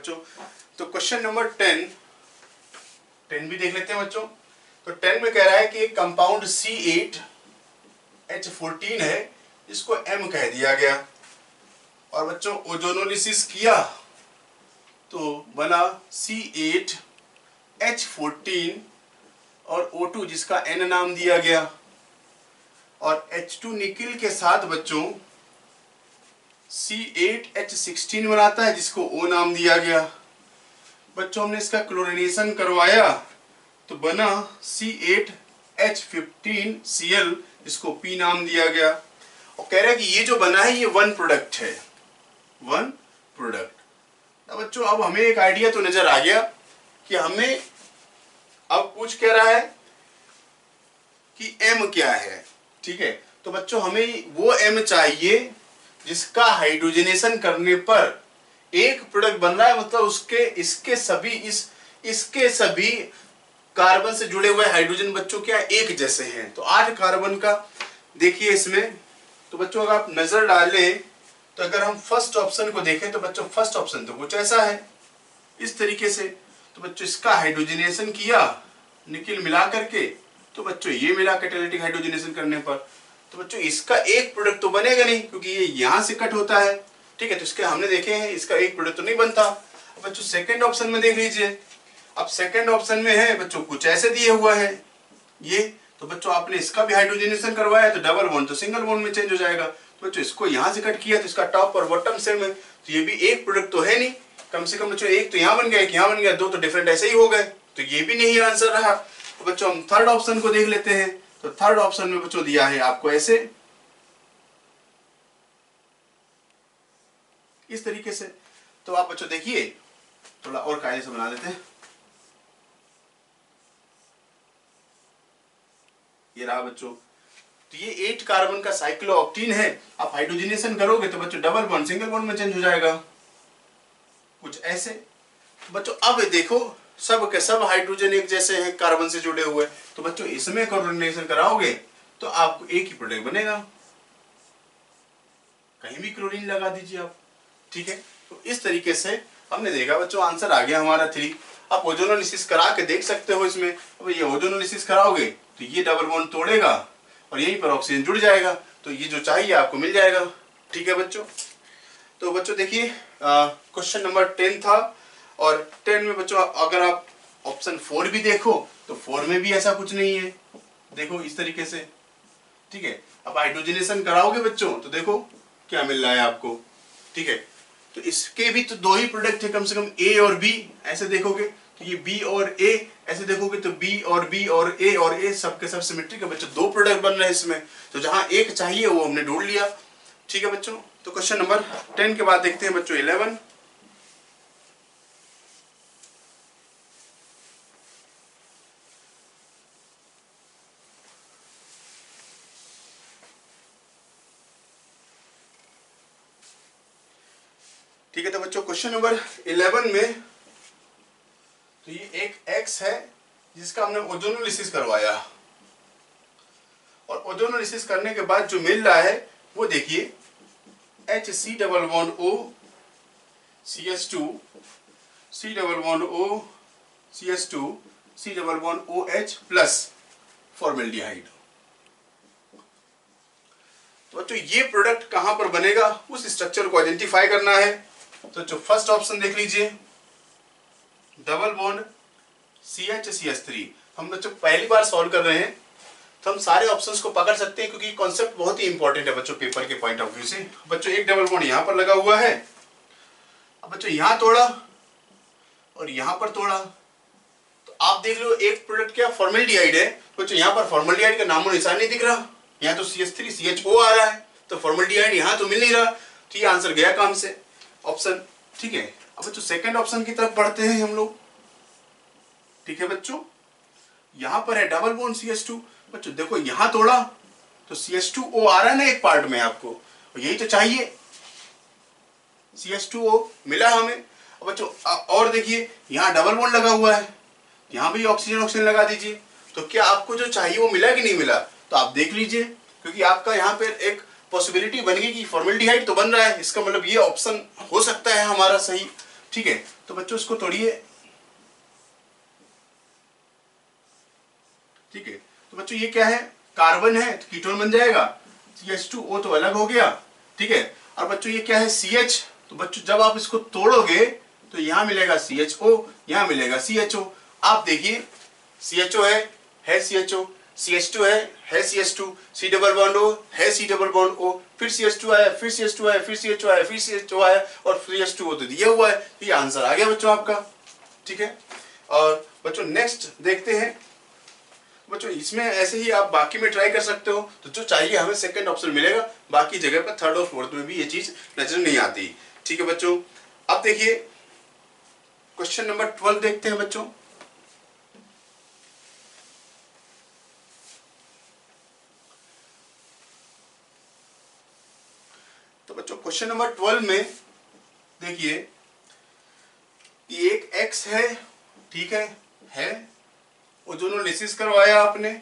बच्चों। तो क्वेश्चन नंबर टेन टेन भी देख लेते हैं बच्चों। तो टेन में कह रहा है कि एक compound C eight H fourteen है, इसको एम कह दिया गया। और बच्चों ओजोनोलिसिस किया तो बना सी एट एच फोर्टीन और ओ टू जिसका एन नाम दिया गया। और एच टू निकिल के साथ बच्चों सी एट एच सिक्सटीन बनाता है, जिसको ओ नाम दिया गया। बच्चों, हमने इसका क्लोरिनेशन करवाया। तो बना C eight H fifteen C L जिसको पी नाम दिया गया। और कह रहा है कि ये जो बना है, ये वन प्रोडक्ट है। वन प्रोडक्ट बच्चों, अब हमें एक आइडिया तो नज़र आ गया कि हमें अब पूछ कह रहा है कि एम क्या है। ठीक है? तो बच्चों, हमें वो एम चाहिए जिसका हाइड्रोजनेशन करने पर एक प्रोडक्ट बन रहा है मतलब उसके, इसके सभी, इस, इसके सभी कार्बन से जुड़े हुए हाइड्रोजन बच्चों क्या एक जैसे हैं। तो आठ कार्बन का, देखिए इसमें तो बच्चों अगर आप नज़र डालें तो अगर हम फ़र्स्ट ऑप्शन को देखें तो बच्चों फ़र्स्ट ऑप्शन तो कुछ ऐसा है। इस तरीके से तो बच्चों इसका हाइड्रोजनेशन किया, निकिल मिला करके तो बच्चों ये मिला कैटेलिटिक हाइड्रोजनेशन करने पर। तो बच्चों, इसका एक प्रोडक्ट तो बनेगा नहीं, क्योंकि ये यहाँ से कट होता है। ठीक है तो इसके हमने देखे हैं, इसका एक प्रोडक्ट तो नहीं बनता। बच्चों सेकेंड ऑप्शन में देख लीजिए। अब सेकेंड ऑप्शन में है, बच्चों, कुछ ऐसे दिए हुआ है। ये तो बच्चों, आपने इसका भी हाइड्रोजनेशन करवाया तो डबल बॉन्ड तो सिंगल बॉन्ड में चेंज हो जाएगा। तो बच्चों, इसको यहाँ से कट किया तो इसका टॉप और बॉटम सेम है। तो ये भी एक प्रोडक्ट तो है नहीं। कम से कम, बच्चों, एक तो यहाँ बन गया, एक यहाँ बन गया, दो तो डिफरेंट ऐसे ही हो गए। तो ये भी नहीं आंसर रहा। तो बच्चों, हम थर्ड ऑप्शन को देख लेते हैं। तो थर्ड ऑप्शन में बच्चों दिया है आपको ऐसे। इस तरीके से। तो आप बच्चों देखिए, थोड़ा और कायदे से बना देते हैं। ये रहा बच्चों। तो ये एट कार्बन का साइक्लोऑक्टीन है। आप हाइड्रोजनेशन करोगे तो बच्चों डबल बॉन्ड सिंगल बॉन्ड में चेंज हो जाएगा। कुछ ऐसे। तो बच्चों, अब देखो सब के सब हाइड्रोजन एक जैसे हैं कार्बन से जुड़े हुए। तो बच्चों, इसमें क्लोरीनेशन कराओगे तो आपको एक ही प्रोडक्ट बनेगा। कहीं भी क्लोरीन लगा दीजिए आप, ठीक है? तो इस तरीके से हमने देखा, बच्चों आंसर आ गया हमारा थ्री आप ओजोनोलिसिस करा के देख सकते हो इसमें। अब ये ओजोनोलिसिस कराओगे तो ये डबल बॉन्ड तोड़ेगा और यहीं पर ऑक्सीजन जुड़ जाएगा। तो ये जो चाहिए, आपको मिल जाएगा। ठीक है, बच्चों? तो बच्चों, देखिए क्वेश्चन नंबर टेन था। और टेन में बच्चों, अगर आप ऑप्शन फोर भी देखो तो फोर में भी ऐसा कुछ नहीं है। देखो इस तरीके से। ठीक है? अब हाइड्रोजनेशन कराओगे बच्चों तो देखो क्या मिल रहा है आपको। ठीक है? तो इसके भी तो दो ही प्रोडक्ट है, कम से कम ए और बी ऐसे देखोगे। तो ये बी और ए ऐसे देखोगे तो बी और बी और ए और ए सबके सब सिमेट्रिक है। बच्चों, दो प्रोडक्ट बन रहे हैं इसमें। तो जहाँ एक चाहिए, वो हमने ढूंढ लिया। ठीक है बच्चों? तो क्वेश्चन नंबर टेन के बाद देखते हैं बच्चों इलेवन ठीक है तो बच्चों क्वेश्चन नंबर इलेवन में तो ये एक एक्स है जिसका हमने ओजोनोलिसिस करवाया। और ओजोनोलिसिस करने के बाद जो मिल रहा है वो देखिए H C double one O C S two C double one O C S two C double one O H plus formaldehyde तो ये प्रोडक्ट कहाँ पर बनेगा? उस स्ट्रक्चर को आइडेंटिफाई करना है। तो जो फ़र्स्ट ऑप्शन देख लीजिए। Double bond C H C S three हम बच्चों पहली बार सॉल्व कर रहे हैं तो हम सारे ऑप्शंस को पकड़ सकते हैं, क्योंकि कॉन्सेप्ट बहुत ही इंपॉर्टेंट है बच्चों पेपर के पॉइंट ऑफ़ व्यू से। बच्चों, एक डबल बॉन्ड यहाँ पर लगा हुआ है। अब बच्चों, यहाँ तोड़ा और यहाँ पर तोड़ा। तो आप देख लो, एक प्रोडक्ट क्या फॉर्मेल्डिहाइड है। बच्चों, यहाँ पर फॉर्मेल्डिहाइड का नामो निशान नहीं दिख रहा। यहाँ तो C S three C H O आ रहा है। तो फॉर्मेल्डिहाइड यहाँ तो मिल नहीं रहा। तो ये आंसर गया काम से। ऑप्शन, ठीक है? अब बच्चों सेकंड ऑप्शन की तरफ़ बढ़ते हैं हम लोग। ठीक है बच्चों? यहाँ पर है double bond C S two बच्चों, देखो, यहाँ तोड़ा तो सी एस टू ओ आ रहा है ना एक पार्ट में आपको। यही तो चाहिए। सी एस टू ओ मिला हमें। बच्चों और देखिए, यहाँ डबल बोन लगा हुआ है। यहाँ भी ऑक्सीजन ऑक्सीजन लगा दीजिए। तो क्या आपको जो चाहिए वो मिला कि नहीं मिला? तो आप देख लीजिए, क्योंकि आपका यहाँ पर एक पॉसिबिलिटी बन गई कि फॉर्मेल्डिहाइड तो बन रहा है। इसका मतलब ये ऑप्शन हो सकता है हमारा सही। ठीक है? तो बच्चों, इसको तोड़िए। ठीक है? तो बच्चों, ये क्या है? कार्बन है तो कीटोन बन जाएगा। एच टू ओ तो अलग हो गया। ठीक है? और बच्चों, ये क्या है? सी एच तो बच्चों, जब आप इसको तोड़ोगे तो यहाँ मिलेगा सी एच ओ यहाँ मिलेगा सी एच ओ आप देखिए सी एच ओ है C H O C H two है C H two C double bond O है सी डबल बॉन्ड ओ फिर सी एच टू आया, फिर सी एच टू आया, फिर सी एच आया, फिर सी एच आया, और फिर एच टू तो दिया हुआ है। ये आंसर आ गया बच्चों आपका, ठीक है? और बच्चों नेक्स्ट देखते हैं। बच्चों इसमें ऐसे ही आप बाकी में ट्राई कर सकते हो। तो जो चाहिए हमें सेकंड ऑप्शन मिलेगा, बाकी जगह पर थर्ड और फोर्थ में भी ये चीज़ नज़र नहीं आती। ठीक है बच्चों, अब देखिए क्वेश्चन नंबर ट्वेल्व देखते हैं बच्चों तो बच्चों क्वेश्चन नंबर ट्वेल्व में देखिए एक एक्स है, ठीक है है ओजोनोलिसिस करवाया आपने,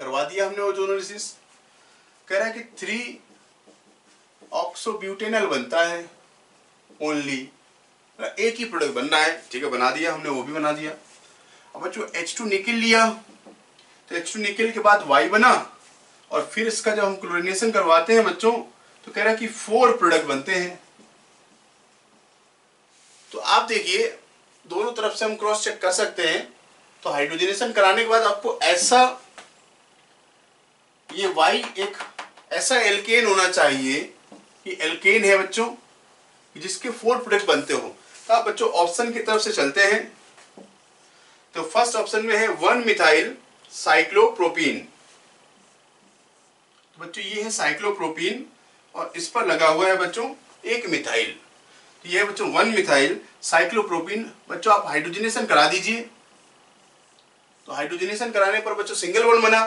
करवा दिया हमने ओजोनोलिसिस कह रहा है कि थ्री ऑक्सोब्यूटेनल बनता है ओनली एक ही प्रोडक्ट बनना है, ठीक है, बना दिया हमने, वो भी बना दिया। अब बच्चों एच टू निकल लिया तो एच टू निकल के बाद वाई बना और फिर इसका जब हम क्लोरिनेशन करवाते हैं बच्चों तो कह रहा है कि फोर प्रोडक्ट बनते हैं। तो आप देखिए, दोनों तरफ़ से हम क्रॉस चेक कर सकते हैं। तो हाइड्रोजनेशन कराने के बाद आपको ऐसा, ये वाई एक ऐसा एल्केन होना चाहिए कि एल्केन है बच्चों, जिसके फोर प्रोडक्ट बनते हो। तो आप बच्चों ऑप्शन की तरफ़ से चलते हैं। तो फ़र्स्ट ऑप्शन में है वन मिथाइल साइक्लोप्रोपीन बच्चों, ये है साइक्लोप्रोपीन और इस पर लगा हुआ है बच्चों एक मिथाइल तो ये बच्चों वन मिथाइल साइक्लोप्रोपीन बच्चों, आप हाइड्रोजनेशन करा दीजिए। तो हाइड्रोजनेशन कराने पर बच्चों सिंगल वन बना।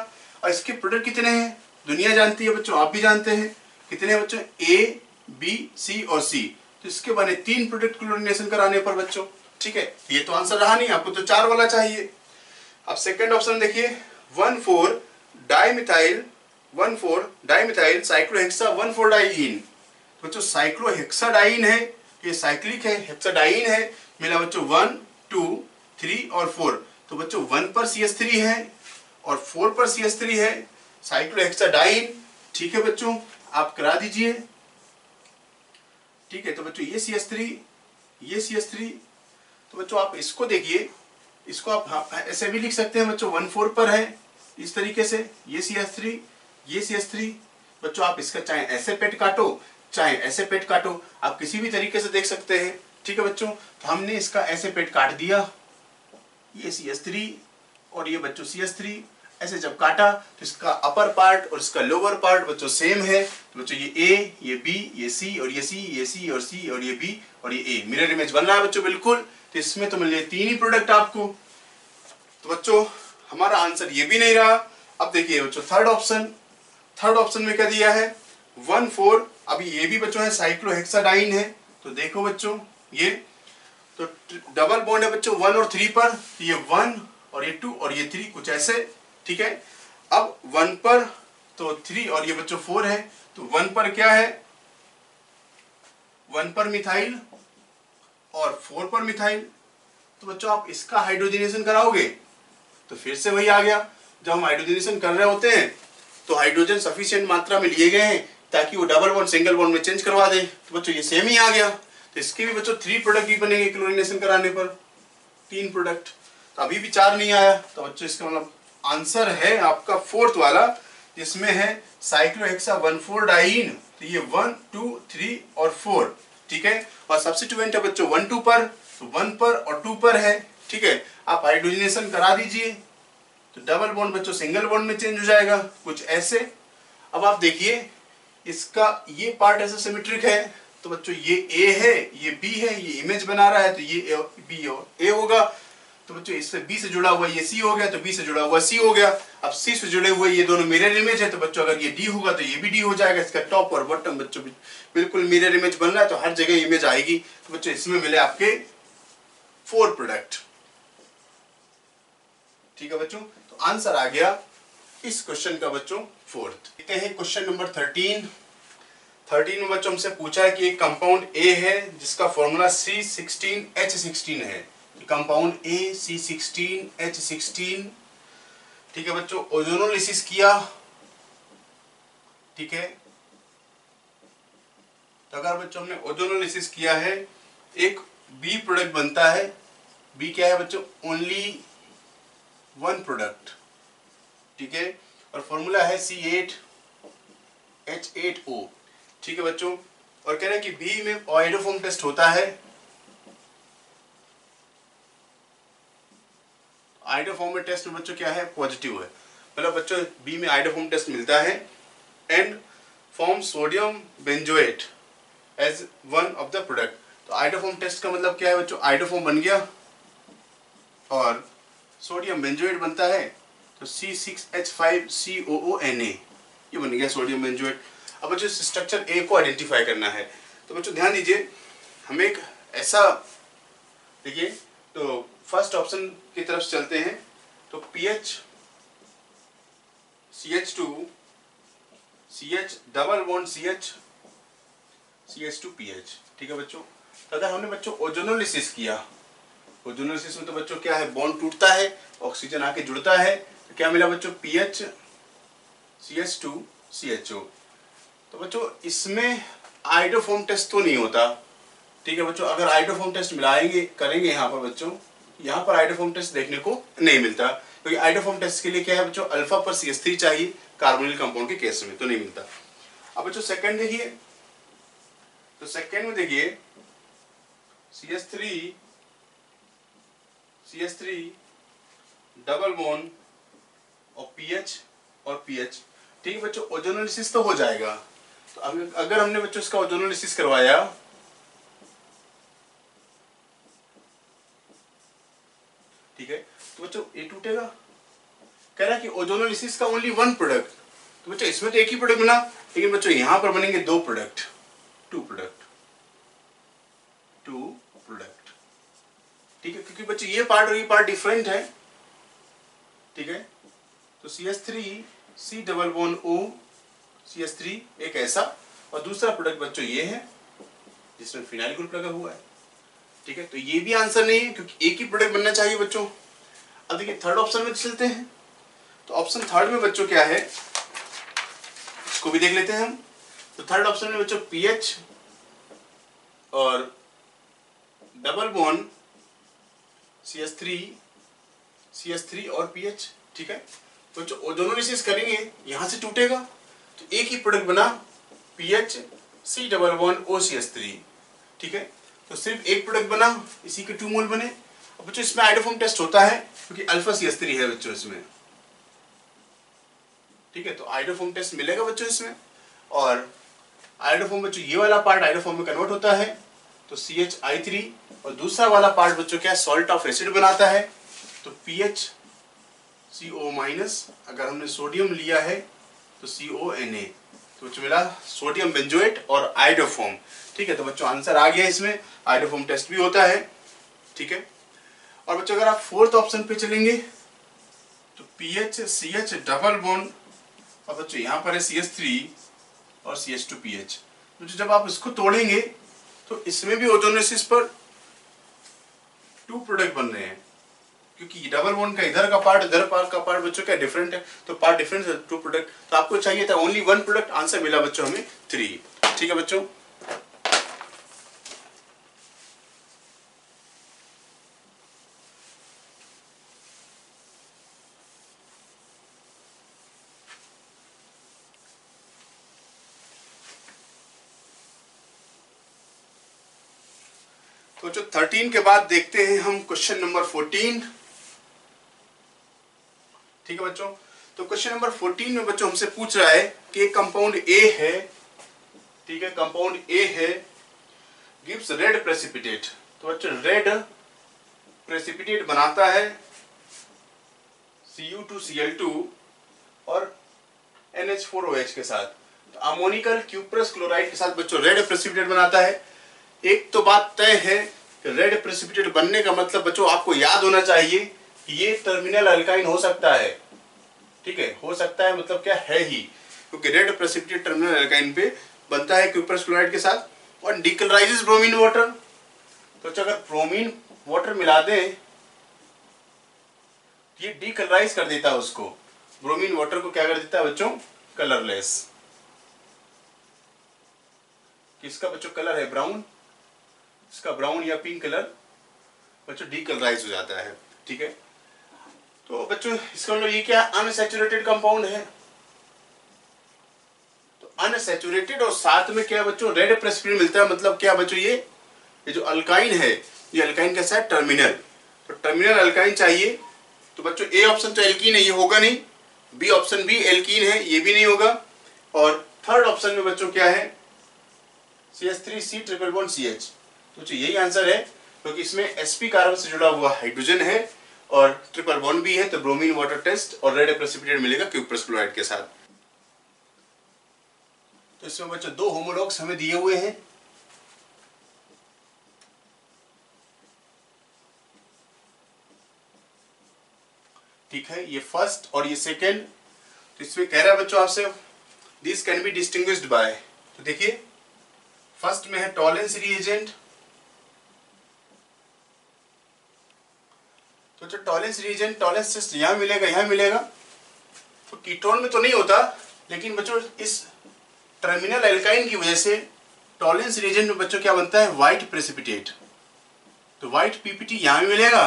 और इसके प्रोडक्ट कितने हैं? दुनिया जानती है बच्चों, आप भी जानते हैं। कितने बच्चों? ए बी सी और सी तो इसके बने तीन प्रोडक्ट क्लोरिनेशन कराने पर बच्चों, ठीक है? ये तो आंसर रहा नहीं, आपको तो चार वाला चाहिए। अब सेकंड ऑप्शन देखिए। One four dimethyl one four dimethyl cyclohexa one four diene तो बच्चों साइक्लोहेक्साडाइन है ये साइक्लिक है हेक्साडाइन है, मिला बच्चों वन, टू, थ्री और फोर। तो बच्चों, वन पर सी एस थ्री है और फोर पर सी एस थ्री है साइक्लोहेक्साडाइन ठीक है बच्चों, आप करा दीजिए। ठीक है तो बच्चों, ये सी एस थ्री, ये सी एस थ्री। तो बच्चों, आप इसको देखिए, इसको आप ऐसे भी लिख सकते हैं बच्चों, वन फोर पर है, इस तरीके से, ये सी एस थ्री। ये सी एस थ्री बच्चों, आप इसका चाहे ऐसे पेट काटो, चाहे ऐसे पेट काटो, आप किसी भी तरीके से देख सकते हैं। ठीक है बच्चों? तो हमने इसका ऐसे पेट काट दिया। ये सी एस थ्री और ये बच्चों सी एस थ्री ऐसे जब काटा तो इसका अपर पार्ट और इसका लोअर पार्ट बच्चों सेम है। तो बच्चों, ये ए ये बी ये सी और ये सी ये सी और सी और ये बी और ये ए मिरर इमेज बन रहा है बच्चों, बिल्कुल। तो इसमें तो मिल तीन ही प्रोडक्ट आपको। तो बच्चों, हमारा आंसर ये भी नहीं रहा। अब देखिए बच्चों थर्ड ऑप्शन थर्ड ऑप्शन में क्या दिया है वन फोर अभी ये भी बच्चों है साइक्लोहेक्साडाइन है तो देखो बच्चों, ये तो डबल बॉन्ड है बच्चों वन और थ्री पर तो ये वन और ये टू और ये थ्री कुछ ऐसे, ठीक है? अब वन पर तो थ्री और ये बच्चों फोर है तो वन पर क्या है? वन पर मिथाइल और फोर पर मिथाइल तो बच्चों आप इसका हाइड्रोजनेशन कराओगे तो फिर से वही आ गया, जब हम हाइड्रोजनेशन कर रहे होते हैं तो हाइड्रोजन सफिशियंट मात्रा में लिए गए हैं ताकि वो डबल बॉन्ड सिंगल बॉन्ड में चेंज करवा दे। तो बच्चों, ये सेम ही आ गया। तो इसके भी बच्चों थ्री प्रोडक्ट भी बनेंगे क्लोरिनेशन कराने पर। तीन प्रोडक्ट तो अभी भी चार नहीं आया। तो बच्चों, इसका मतलब आंसर है आपका फोर्थ वाला, जिसमें है साइक्लोहेक्सा वन फोर डाइन तो ये वन टू थ्री और फोर ठीक है? और सब्सिट्यूएंट है बच्चों वन टू पर। तो वन पर और टू पर है। ठीक है? आप हाइड्रोजनेशन करा दीजिए। तो डबल बॉन्ड बच्चों सिंगल बॉन्ड में चेंज हो जाएगा, कुछ ऐसे। अब आप देखिए, इसका ये पार्ट ऐसा सिमेट्रिक है तो बच्चों, ये ए है, ये बी है, ये इमेज बना रहा है तो ये बी और ए होगा। तो बच्चों, इससे बी से जुड़ा हुआ ये सी हो गया तो बी से जुड़ा हुआ सी हो गया। अब सी से जुड़े हुए ये दोनों मिरर इमेज है तो बच्चों, अगर ये डी होगा तो ये भी डी हो जाएगा, इसका टॉप और बॉटम बच्चों, बिल्कुल मिरर इमेज बन रहा है तो हर जगह इमेज आएगी। तो बच्चों, इसमें मिले आपके फोर प्रोडक्ट ठीक है बच्चों? आंसर आ गया इस क्वेश्चन का बच्चों फोर्थ। देखते हैं क्वेश्चन नंबर थर्टीन। थर्टीन में बच्चों हमसे पूछा है कि एक कंपाउंड ए है, जिसका formula C sixteen H sixteen है। Compound A C sixteen H sixteen. ठीक है बच्चों, ओजोनोलिसिस किया। ठीक है। तो अगर बच्चों हमने ओजोनोलिसिस किया है, एक बी प्रोडक्ट बनता है। बी क्या है बच्चों? ओनली वन प्रोडक्ट ठीक है? और फॉर्मूला है C eight H eight O ठीक है बच्चों? और कह रहे हैं कि बी में ऑइडोफॉर्म टेस्ट होता है। आइडोफॉर्म में टेस्ट में बच्चों क्या है? पॉजिटिव है। मतलब बच्चों बी में आइडोफॉर्म टेस्ट मिलता है। And form sodium benzoate as one of the product तो आइडोफॉर्म टेस्ट का मतलब क्या है बच्चों? आइडोफॉर्म बन गया। और सोडियम बेंजोएट बनता है तो C six H five C O O N A ये बन गया सोडियम बेंजोएट अब बच्चों स्ट्रक्चर ए को आइडेंटिफाई करना है। तो बच्चों, ध्यान दीजिए, हमें एक ऐसा, देखिए तो फ़र्स्ट ऑप्शन की तरफ़ चलते हैं। तो P H C H two C H double bond C H C H two P H ठीक है बच्चों? तो अगर हमने बच्चों ओजोनोलिसिस किया। ओजोनोलिसिस में तो बच्चों क्या है? बॉन्ड टूटता है ऑक्सीजन आके जुड़ता है। तो क्या मिला बच्चों? P H C H two C H O तो बच्चों, इसमें आइडोफोम टेस्ट तो नहीं होता। ठीक है बच्चों? अगर आइडोफोम टेस्ट मिलाएँगे, करेंगे यहाँ पर बच्चों, यहाँ पर आइडोफोम टेस्ट देखने को नहीं मिलता। क्योंकि तो आइडोफोम टेस्ट के लिए क्या है बच्चों? अल्फ़ा पर सी चाहिए कार्बोनिल कंपाउंड के केस में तो नहीं मिलता। अब बच्चों सेकंड देखिए। तो सेकंड में देखिए C S three C S three double bond और पीएच और पीएच ठीक है बच्चों ओजोनोलिसिस तो हो जाएगा। तो अगर हमने बच्चों इसका ओजोनोलिसिस करवाया, ठीक है? तो बच्चों ये टूटेगा। कह रहा कि ओजोनोलिसिस का ओनली वन प्रोडक्ट तो बच्चों, इसमें तो एक ही प्रोडक्ट बना लेकिन बच्चों, यहाँ पर बनेंगे दो प्रोडक्ट टू प्रोडक्ट टू ठीक है? क्योंकि बच्चों, ये पार्ट और ये पार्ट डिफरेंट है। ठीक है? तो C S three C double one O C S three एक ऐसा। और दूसरा प्रोडक्ट बच्चों, ये है, जिसमें फिनाइल ग्रुप लगा हुआ है। ठीक है? तो ये भी आंसर नहीं है, क्योंकि एक ही प्रोडक्ट बनना चाहिए बच्चों। अब देखिए थर्ड ऑप्शन में चलते हैं। तो ऑप्शन थर्ड में बच्चों क्या है? इसको भी देख लेते हैं हम। तो थर्ड ऑप्शन में बच्चों पीएच और double bond C S three C S three और पीएच ठीक है? तो जो ओजोनोलिसिस करेंगे, यहाँ से टूटेगा। तो एक ही प्रोडक्ट बना P H C double one O C S three ठीक है? तो सिर्फ़ एक प्रोडक्ट बना, इसी के टू मोल बने। अब बच्चों, इसमें आइडोफोम टेस्ट होता है, क्योंकि अल्फ़ा सी एस थ्री है बच्चों इसमें। ठीक है? तो आइडोफोम टेस्ट मिलेगा बच्चों इसमें। और आइडोफोम बच्चों, ये वाला पार्ट आइडोफोम में कन्वर्ट होता है। तो सी एच आई थ्री और दूसरा वाला पार्ट बच्चों क्या है? सॉल्ट ऑफ़ एसिड बनाता है। तो P H C O minus अगर हमने सोडियम लिया है तो सी ओ एन ए तो बच्चों मिला सोडियम बेंजोएट और आइडोफोम ठीक है तो बच्चों आंसर आ गया इसमें। आइडोफोम टेस्ट भी होता है। ठीक है? और बच्चों, अगर आप फोर्थ ऑप्शन पे चलेंगे तो P H C H double bond और बच्चों, यहाँ पर है सी एच थ्री और C H two P H तो जब आप इसको तोड़ेंगे तो इसमें भी ओजोनेसिस पर टू प्रोडक्ट बन रहे हैं। क्योंकि डबल बॉन्ड का इधर का पार्ट इधर पार्ट का पार्ट बच्चों का डिफरेंट है। तो पार्ट डिफरेंट है टू प्रोडक्ट तो आपको चाहिए था ओनली वन प्रोडक्ट आंसर मिला बच्चों हमें थ्री ठीक है बच्चों तो जो थर्टीन के बाद देखते हैं हम क्वेश्चन नंबर फोर्टीन ठीक है बच्चों? तो क्वेश्चन नंबर 14 में बच्चों हमसे पूछ रहा है कि कंपाउंड ए है। ठीक है कंपाउंड ए है। गिव्स रेड प्रेसिपिटेट तो बच्चों रेड प्रेसिपिटेट बनाता है Cu2Cl2 और NH4OH के साथ। तो अमोनिकल क्यूप्रस क्लोराइड के साथ बच्चों रेड प्रेसिपिटेट बनाता है। एक तो बात तय है रेड प्रेसिपिटेट बनने का मतलब बच्चों, आपको याद होना चाहिए ये टर्मिनल अल्काइन हो सकता है। ठीक है? हो सकता है मतलब क्या? है ही। क्योंकि रेड प्रेसिपिटेट टर्मिनल अल्काइन पे बनता है क्यूप्रस क्लोराइड के साथ और डिकलराइजेस ब्रोमीन वाटर तो अगर ब्रोमीन वाटर मिला दें, ये डिकलराइज कर देता है उसको। ब्रोमीन वाटर को क्या कर देता है बच्चों? कलरलेस किसका बच्चों? कलर है? ब्राउन इसका ब्राउन या पिंक कलर बच्चों डीकलराइज हो जाता है, ठीक है? तो बच्चों, इसका मतलब ये क्या अनसेचुरेटेड कंपाउंड है। तो अनसेचुरेटेड और साथ में क्या बच्चों रेड प्रेसिपिटेट मिलता है मतलब क्या बच्चों ये? ये जो अल्काइन है, ये अल्काइन कैसा है? टर्मिनल तो टर्मिनल अल्काइन चाहिए तो बच्चों ए ऑप्शन तो एल्कीन है, ये होगा नहीं। बी ऑप्शन भी एल्कीन है, ये भी नहीं होगा। और थर्ड ऑप्शन में बच्चों क्या है? C H three C triple one C H तो यही आंसर है, क्योंकि इसमें एसपी कार्बन से जुड़ा हुआ हाइड्रोजन है और ट्रिपल बॉन्ड भी है तो ब्रोमीन वाटर टेस्ट और रेड प्रेसिपिटेट मिलेगा क्यूप्रस क्लोराइड के साथ। तो इसमें बच्चों दो होमोलॉग्स हमें दिए हुए हैं। ठीक है, ये फ़र्स्ट और ये सेकेंड तो इसमें कह रहा है बच्चों आपसे this can be distinguished by तो देखिए फ़र्स्ट में है टॉलेंस रिएजेंट तो जो टॉलेंस रीजन टॉलेंस टेस्ट यहाँ मिलेगा यहाँ मिलेगा। तो कीटोन में तो नहीं होता, लेकिन बच्चों, इस टर्मिनल एल्काइन की वजह से टॉलेंस रीजन में बच्चों क्या बनता है? व्हाइट प्रेसिपिटेट तो व्हाइट पीपीटी यहाँ भी मिलेगा।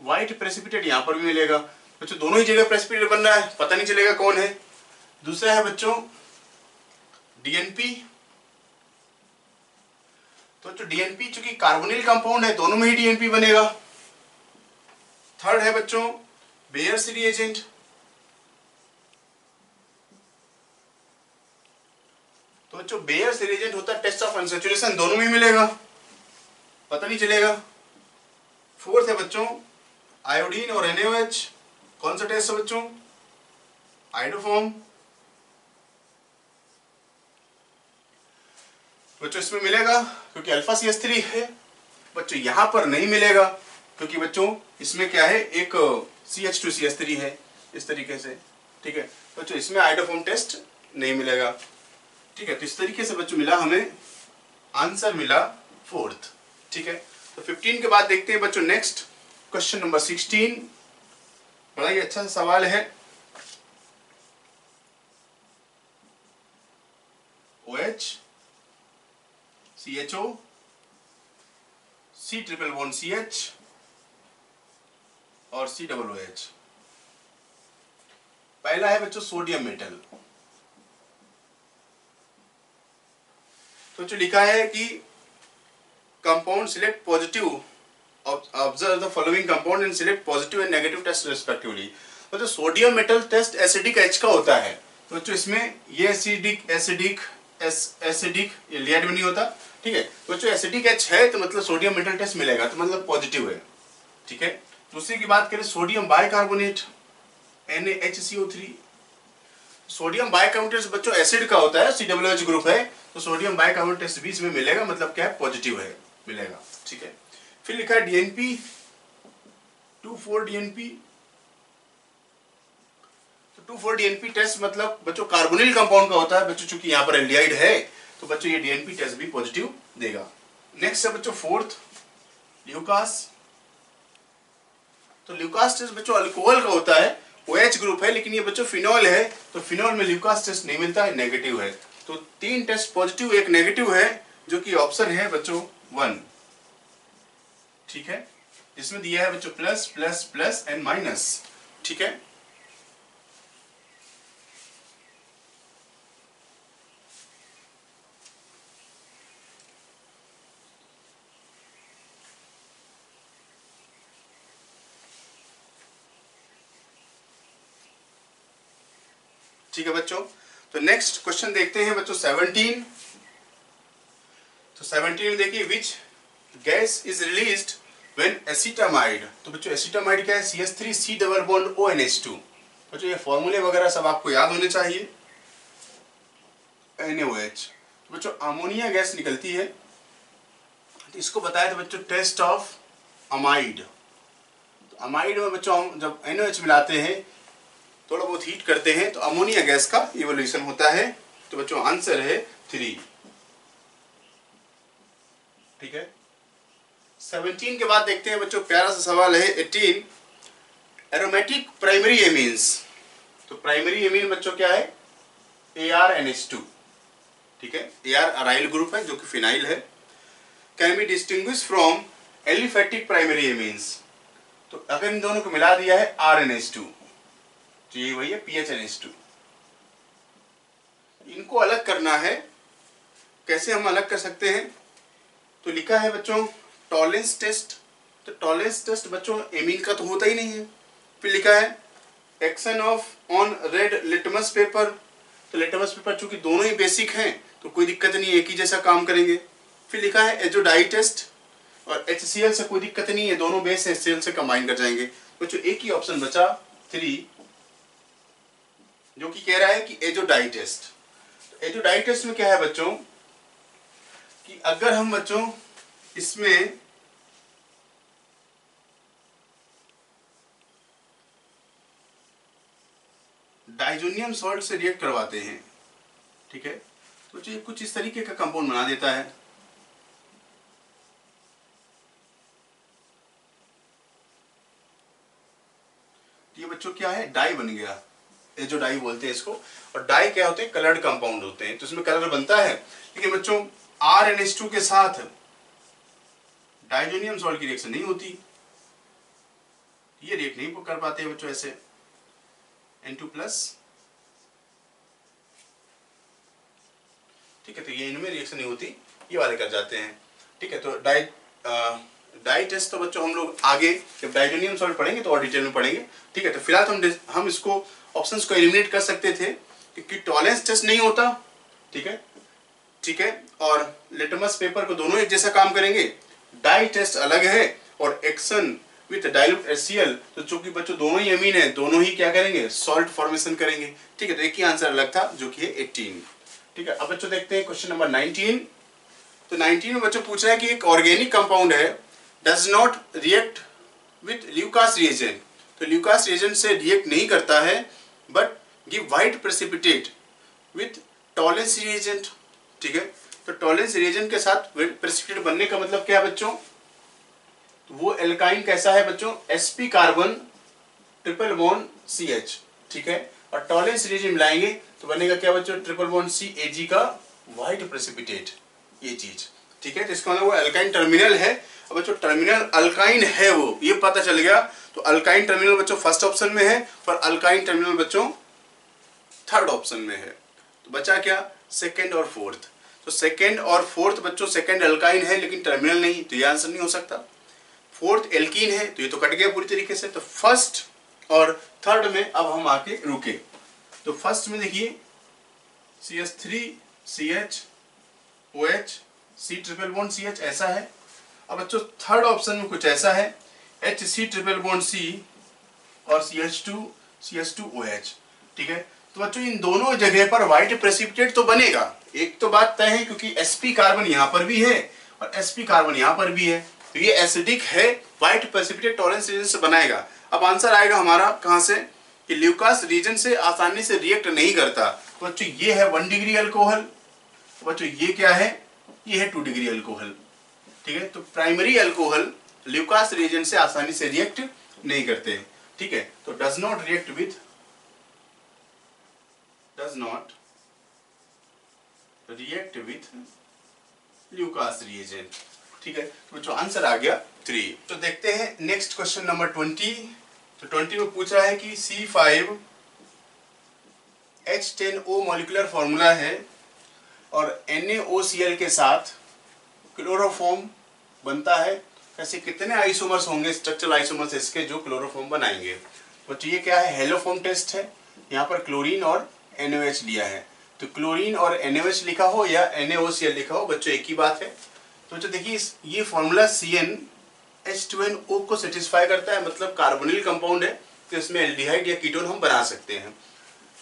व्हाइट प्रेसिपिटेट यहाँ पर भी मिलेगा। बच्चों, दोनों ही जगह प्रेसिपिटेट बन रहा है, पता नहीं चलेगा कौन है। दूसरा है बच्चों डीएनपी तो जो डीएनपी चूँकि कार्बोनिल कंपाउंड है, दोनों में ही डीएनपी बनेगा। थर्ड है बच्चों बेयर्स रिएजेंट तो जो बेयर्स रिएजेंट होता है टेस्ट ऑफ़ अनसेचुरेशन दोनों में मिलेगा। पता नहीं चलेगा। फोर्थ है बच्चों आयोडीन और एनएच कौन सा टेस्ट है बच्चों? आइडोफॉर्म बच्चों, इसमें मिलेगा, क्योंकि अल्फ़ा सी एस थ्री है। बच्चों, यहाँ पर नहीं मिलेगा। क्योंकि बच्चों, इसमें क्या है, एक C H two C S three है, इस तरीके से, ठीक है? बच्चों, इसमें आइडोफोम टेस्ट नहीं मिलेगा, ठीक है? तो इस तरीके से बच्चों मिला हमें आंसर मिला फोर्थ ठीक है? तो फिफ्टीन के बाद देखते हैं बच्चों नेक्स्ट क्वेश्चन नंबर सिक्सटीन बड़ा ही अच्छा सवाल है। O H C H O C triple one C H और सी डबल ओ एच पहला है बच्चों सोडियम मेटल। तो लिखा है कि compound select positive observe the following compound and select positive and negative test respectively तो जो sodium metal test acidic H का होता है तो बच्चों इसमें ये एसिडिक एसिडिक एसिडिक लियाड में नहीं होता, ठीक है? तो जो एसिडिक एच है तो मतलब सोडियम मेटल टेस्ट मिलेगा तो मतलब पॉजिटिव है, ठीक है? दूसरी की बात करें sodium bicarbonate N H C O three sodium bicarbonate बच्चों एसिड का होता है एच ग्रुप है तो सोडियम बाइकार्बोनेट भी इसमें मिलेगा मतलब क्या है? पॉजिटिव है, मिलेगा, ठीक है? फिर लिखा है two four DNP two four DNP test मतलब बच्चों कार्बोनिल कंपाउंड का होता है, बच्चों, चूँकि यहाँ पर एल्डिहाइड है तो बच्चों, ये डीएनपी टेस्ट भी पॉजिटिव देगा। नेक्स्ट है बच्चों फोर्थ ल्यूकास तो ल्यूकास टेस्ट बच्चों अल्कोहल का होता है ओ एच ग्रुप है, लेकिन ये बच्चों फिनॉल है तो फिनॉल में ल्यूकास टेस्ट नहीं मिलता है नेगेटिव है। तो तीन टेस्ट पॉजिटिव एक नेगेटिव है, जो कि ऑप्शन है बच्चों वन ठीक है? इसमें दिया है बच्चों plus plus plus and minus ठीक है? है बच्चों। तो नेक्स्ट क्वेश्चन देखते हैं बच्चों सेवनटीन तो सेवनटीन देखिए which gas is released when acetamide तो बच्चों एसिटामाइड क्या है? C S three C double bond O N H two बच्चों, ये फॉर्मूले वगैरह सब आपको याद होने चाहिए। एन ओ एच तो बच्चों अमोनिया गैस निकलती है। तो इसको बताया था बच्चों टेस्ट ऑफ़ अमाइड तो अमाइड में बच्चों, हम जब एन मिलाते हैं थोड़ा बहुत हीट करते हैं तो अमोनिया गैस का इवोल्यूशन होता है। तो बच्चों आंसर है थ्री ठीक है? सेवनटीन के बाद देखते हैं बच्चों, प्यारा सा सवाल है एटीन एरोमेटिक प्राइमरी एमीन्स तो प्राइमरी एमीन बच्चों क्या है? A R N H two ठीक है? ए आर अराइल ग्रुप है, जो कि फिनाइल है। Can be distinguished from aliphatic primary amines तो अगर इन दोनों को मिला दिया है आर एन एच टू तो ये वही है पी एच एन टू इनको अलग करना है। कैसे हम अलग कर सकते हैं? तो लिखा है बच्चों टॉलेंस टेस्ट तो टॉलेंस टेस्ट बच्चों एमीन का तो होता ही नहीं है। फिर लिखा है action of on red litmus paper तो लिटमस पेपर चूँकि दोनों ही बेसिक हैं तो कोई दिक्कत नहीं, एक ही जैसा काम करेंगे। फिर लिखा है एजोडाई टेस्ट और एचसीएल से कोई दिक्कत नहीं है, दोनों बेस एच से कंबाइन कर जाएँगे। बच्चों, एक ही ऑप्शन बचा थ्री जो कि कह रहा है कि एजोडाई टेस्ट तो एजोडाई टेस्ट में क्या है बच्चों? कि अगर हम बच्चों इसमें डाइजोनियम सॉल्ट से रिएक्ट करवाते हैं, ठीक है? तो ये कुछ इस तरीके का कंपाउंड बना देता है। ये बच्चों क्या है? डाई बन गया। ये जो डाई बोलते हैं इसको, और डाई क्या होते हैं? कलर्ड कंपाउंड होते हैं। तो इसमें कलर बनता है। लेकिन बच्चों आर एन एच टू के साथ डाइजोनियम सॉल्ट की रिएक्शन नहीं होती। ये रिएक्ट नहीं कर पाते बच्चों ऐसे। एन टू प्लस ठीक है तो ये इनमें रिएक्शन नहीं होती। ये वाले कर जाते हैं। ठीक है तो डाई डाई टेस्ट तो बच्चों हम लोग आगे, जब डाइजोनियम सॉल्ट पढ़ेंगे तो और डिटेल में पढ़ेंगे ठीक है तो फ़िलहाल तो हम हम इसको ऑप्शंस को एलिमिनेट कर सकते थे क्योंकि टॉलेंस टेस्ट नहीं होता, ठीक है? ठीक है? और लिटमस पेपर को दोनों एक जैसा काम करेंगे। डाई टेस्ट अलग है और एक्शन विथ डाइल्यूट एचसीएल तो चूँकि बच्चों दोनों ही अमीन है, दोनों ही क्या करेंगे? सॉल्ट फॉर्मेशन करेंगे। ठीक है तो एक ही आंसर अलग था, जो कि है 18 ठीक है, अब बच्चों देखते हैं क्वेश्चन नंबर 19 तो 19 में बच्चों पूछ है कि एक ऑर्गेनिक कंपाउंड है does not react with Lucas reagent तो ल्यूकास रिएजेंट से रिएक्ट नहीं करता है but give white precipitate with Tollens reagent ठीक है? तो टॉलेंस रिएजेंट के साथ प्रेसिपिटेट बनने का मतलब क्या है बच्चों? तो वो एल्काइन कैसा है बच्चों? Sp carbon triple bond C H ठीक है? और टॉलेंस रिएजेंट मिलाएँगे तो बनेगा क्या बच्चों? ट्रिपल बॉन्ड सी ए जी का व्हाइट प्रेसिपिटेट ये चीज़, ठीक है? तो इसका मतलब वो अल्काइन टर्मिनल है। अब बच्चों टर्मिनल अल्काइन है वो, ये पता चल गया। तो अल्काइन टर्मिनल बच्चों फ़र्स्ट ऑप्शन में है और अल्काइन टर्मिनल बच्चों थर्ड ऑप्शन में है। तो बचा क्या? सेकेंड और फोर्थ तो सेकेंड और फोर्थ बच्चों सेकेंड अल्काइन है, लेकिन टर्मिनल नहीं तो ये आंसर नहीं हो सकता। फोर्थ एल्कीन है तो ये तो कट गया पूरी तरीके से। तो फ़र्स्ट और थर्ड में अब हम आके रुके। तो फ़र्स्ट में देखिए C H three C H O H C triple one C H ऐसा है। अब बच्चों थर्ड ऑप्शन में कुछ ऐसा है। H C triple bond C और C H two C H two O H ठीक है? तो बच्चों, इन दोनों जगह पर व्हाइट प्रेसिपिटेट तो बनेगा। एक तो बात तय है, क्योंकि sp कार्बन यहाँ पर भी है और sp कार्बन यहाँ पर भी है। तो ये एसिडिक है व्हाइट प्रेसिपिटेट टॉलेंस रीजन से बनाएगा। अब आंसर आएगा हमारा कहाँ से? कि ल्यूकास रीजन से आसानी से रिएक्ट नहीं करता। तो बच्चों, ये है वन डिग्री अल्कोहल बच्चों, ये क्या है? ये है टू डिग्री अल्कोहल ठीक है? तो प्राइमरी अल्कोहल ल्यूकास रीजन से आसानी से रिएक्ट नहीं करते ठीक है? तो does not react with does not react with Lucas reagent ठीक है? तो बच्चों आंसर आ गया थ्री तो देखते हैं नेक्स्ट क्वेश्चन नंबर ट्वेंटी तो ट्वेंटी में पूछ रहा है कि C five H ten O molecular formula है और एन के साथ क्लोरोफॉर्म बनता है। ऐसे कितने आइसोमर्स होंगे स्ट्रक्चरल आइसोमर्स इसके जो क्लोरोफॉर्म बनाएँगे? तो ये क्या है? हेलोफॉर्म टेस्ट है। यहाँ पर क्लोरीन और NaOH लिया है। तो क्लोरीन और NaOH लिखा हो या NaOCl लिखा हो, बच्चों, एक ही बात है। तो बच्चों, देखिए ये formula C N H two N O को सेटिस्फाई करता है। मतलब कार्बोनिल कंपाउंड है तो इसमें एल्डिहाइड या कीटोन हम बना सकते हैं।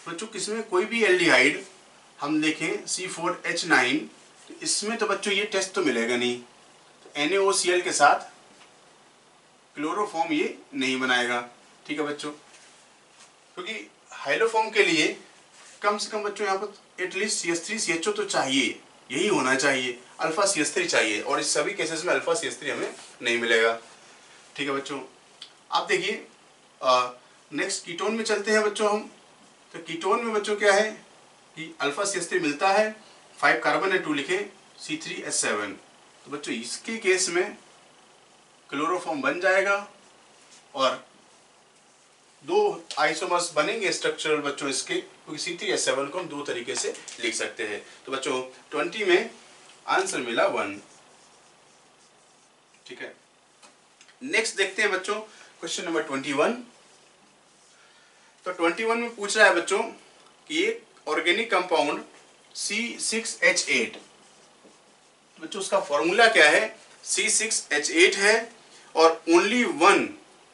बच्चों, किसमें कोई भी एल्डिहाइड हम देखें सी फोर एच नाइन इसमें तो बच्चों, ये टेस्ट तो मिलेगा नहीं। एन के साथ क्लोरोफॉर्म ये नहीं बनाएगा। ठीक है बच्चों? क्योंकि हाइलोफॉर्म के लिए कम से कम बच्चों यहाँ पर at least C S three C H O तो चाहिए। यही होना चाहिए। अल्फ़ा सी एस थ्री चाहिए। और इस सभी केसेस में अल्फ़ा सी एस थ्री हमें नहीं मिलेगा। ठीक है बच्चों? आप देखिए नेक्स्ट कीटोन में चलते हैं बच्चों हम। तो कीटोन में बच्चों क्या है? कि अल्फ़ा सी एस थ्री मिलता है। फाइव कार्बन है टू लिखे सी थ्री एस सेवन तो बच्चों, इसके केस में क्लोरोफॉर्म बन जाएगा और दो आइसोमर्स बनेंगे स्ट्रक्चरल बच्चों इसके, क्योंकि सी थ्री एस सेवन को हम दो तरीके से लिख सकते हैं। तो बच्चों ट्वेंटी में आंसर मिला वन ठीक है? नेक्स्ट देखते हैं बच्चों क्वेश्चन नंबर ट्वेंटी वन तो ट्वेंटी वन में पूछ रहा है बच्चों कि एक organic compound C six H eight बच्चों, उसका फॉर्मूला क्या है? सी सिक्स एच एट है और only one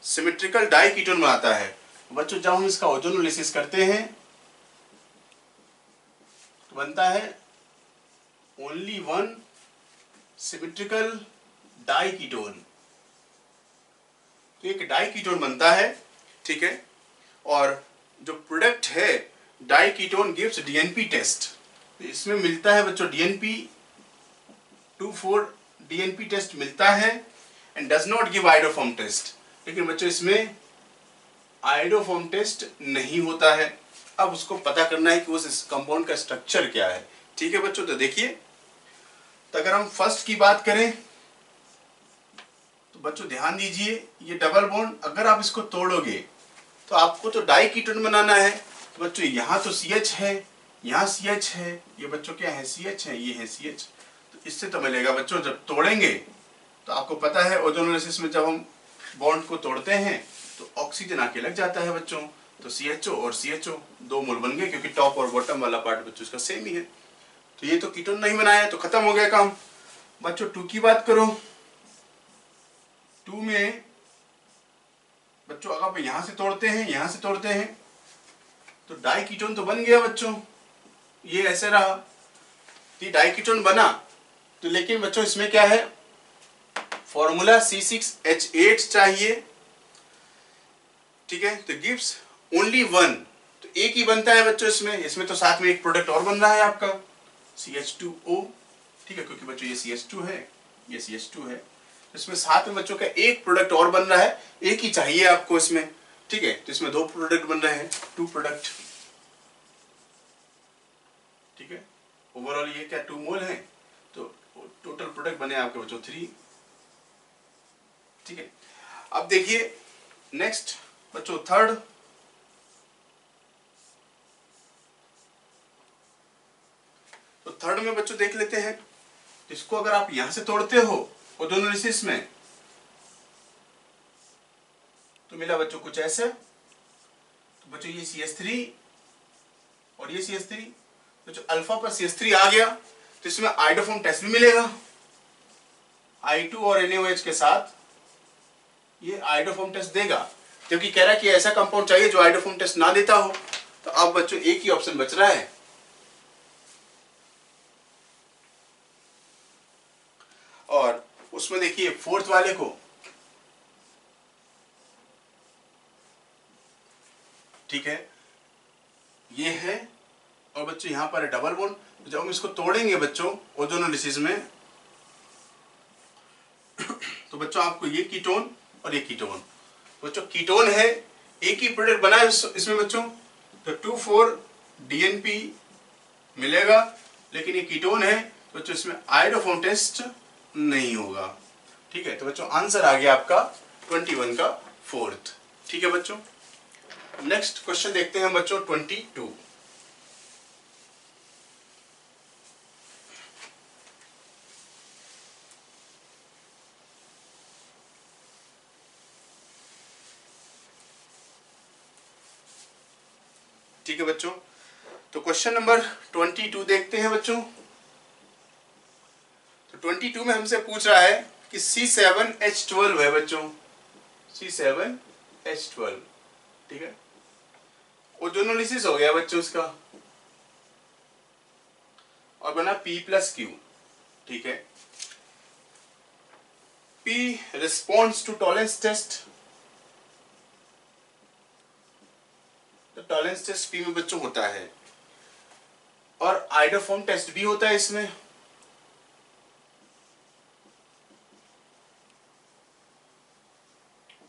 symmetrical diketone बनाता है। बच्चों, जब हम इसका ओजोनोलिसिस करते हैं तो बनता है only one symmetrical diketone तो एक डाई कीटोन बनता है, ठीक है? और जो प्रोडक्ट है diketone gives DNP test इसमें मिलता है बच्चों DNP two four DNP test मिलता है and does not give iodoform test लेकिन बच्चों, इसमें आइडोफॉर्म टेस्ट नहीं होता है। अब उसको पता करना है कि उस कंपाउंड का स्ट्रक्चर क्या है। ठीक है बच्चों तो देखिए। तो अगर हम फ़र्स्ट की बात करें तो बच्चों, ध्यान दीजिए, ये डबल बॉन्ड अगर आप इसको तोड़ोगे तो आपको तो डाई कीटोन बनाना है। तो बच्चों, यहाँ तो सी एच है, यहाँ सी एच है, ये बच्चों, क्या है? सी एच है, ये है सी एच इससे तो मिलेगा, बच्चों, जब तोड़ेंगे तो आपको पता है, ओजोनोलिसिस में जब हम बॉन्ड को तोड़ते हैं तो ऑक्सीजन आके लग जाता है बच्चों। तो सी एच ओ और सी एच ओ दो मोल बन गए, क्योंकि टॉप और बॉटम वाला पार्ट बच्चों, इसका सेम ही है। तो ये तो कीटोन नहीं बनाया तो खत्म हो गया काम। बच्चों, टू की बात करो। टू में बच्चों, अगर आप यहाँ से तोड़ते हैं, यहाँ से तोड़ते हैं तो डाई कीटोन तो बन गया बच्चों। ये ऐसे रहा। तो डाई कीटोन बना तो लेकिन बच्चों, इसमें क्या है? Formula C six H eight चाहिए। ठीक है? तो गिव्स ओनली वन तो एक ही बनता है बच्चों इसमें। इसमें तो साथ में एक प्रोडक्ट और बन रहा है आपका। सी एच टू ओ ठीक है? क्योंकि बच्चों, ये सी एच टू है। ये सी एच टू है। तो इसमें साथ में बच्चों का एक प्रोडक्ट और बन रहा है। एक ही चाहिए आपको इसमें। ठीक है? तो इसमें दो प्रोडक्ट बन रहे हैं। टू प्रोडक्ट ठीक है? ओवरऑल ये क्या टू मोल है? टोटल प्रोडक्ट बने आपके बच्चों थ्री ठीक है? अब देखिए नेक्स्ट बच्चों थर्ड तो थर्ड में बच्चों देख लेते हैं, इसको अगर आप यहाँ से तोड़ते हो और दोनों ओडोनोलिसिस में। तो मिला बच्चों कुछ ऐसे। तो बच्चों ये सी एस थ्री और ये सी एस थ्री बच्चों अल्फ़ा पर सी एस थ्री आ गया। तो इसमें आइडोफोम टेस्ट भी मिलेगा। आई टू और एनएच के साथ ये आइडोफोम टेस्ट देगा। क्योंकि कह रहा है कि ऐसा कंपाउंड चाहिए जो आइडोफोम टेस्ट ना देता हो। तो अब बच्चों, एक ही ऑप्शन बच रहा है। और उसमें देखिए फोर्थ वाले को ठीक है, ये है, और बच्चों, यहाँ पर डबल बोन तो जब हम इसको तोड़ेंगे बच्चों, ओजोनोलिसिस में तो बच्चों आपको ये कीटोन और ये कीटोन। तो बच्चों, कीटोन है, एक ही प्रोडक्ट बना है इसमें बच्चों। तो टू फोर डीएनपी मिलेगा, लेकिन ये कीटोन है तो बच्चों, इसमें आयोडोफोन टेस्ट नहीं होगा। ठीक है तो बच्चों, आंसर आ गया आपका 21 का फोर्थ। ठीक है बच्चों? नेक्स्ट क्वेश्चन देखते हैं बच्चों 22 ठीक है बच्चों? तो क्वेश्चन नंबर ट्वेंटी टू देखते हैं बच्चों। तो ट्वेंटी टू में हमसे पूछ रहा है कि सी सेवन एच ट्वेल्व है बच्चों। सी सेवन एच ट्वेल्व ठीक है? ओजोनोलिसिस हो गया बच्चों उसका और बना पी प्लस क्यू ठीक है? P response to Tollens test तो टॉलेंस टेस्ट P में बच्चों होता है। और आइडोफॉर्म टेस्ट भी होता है इसमें।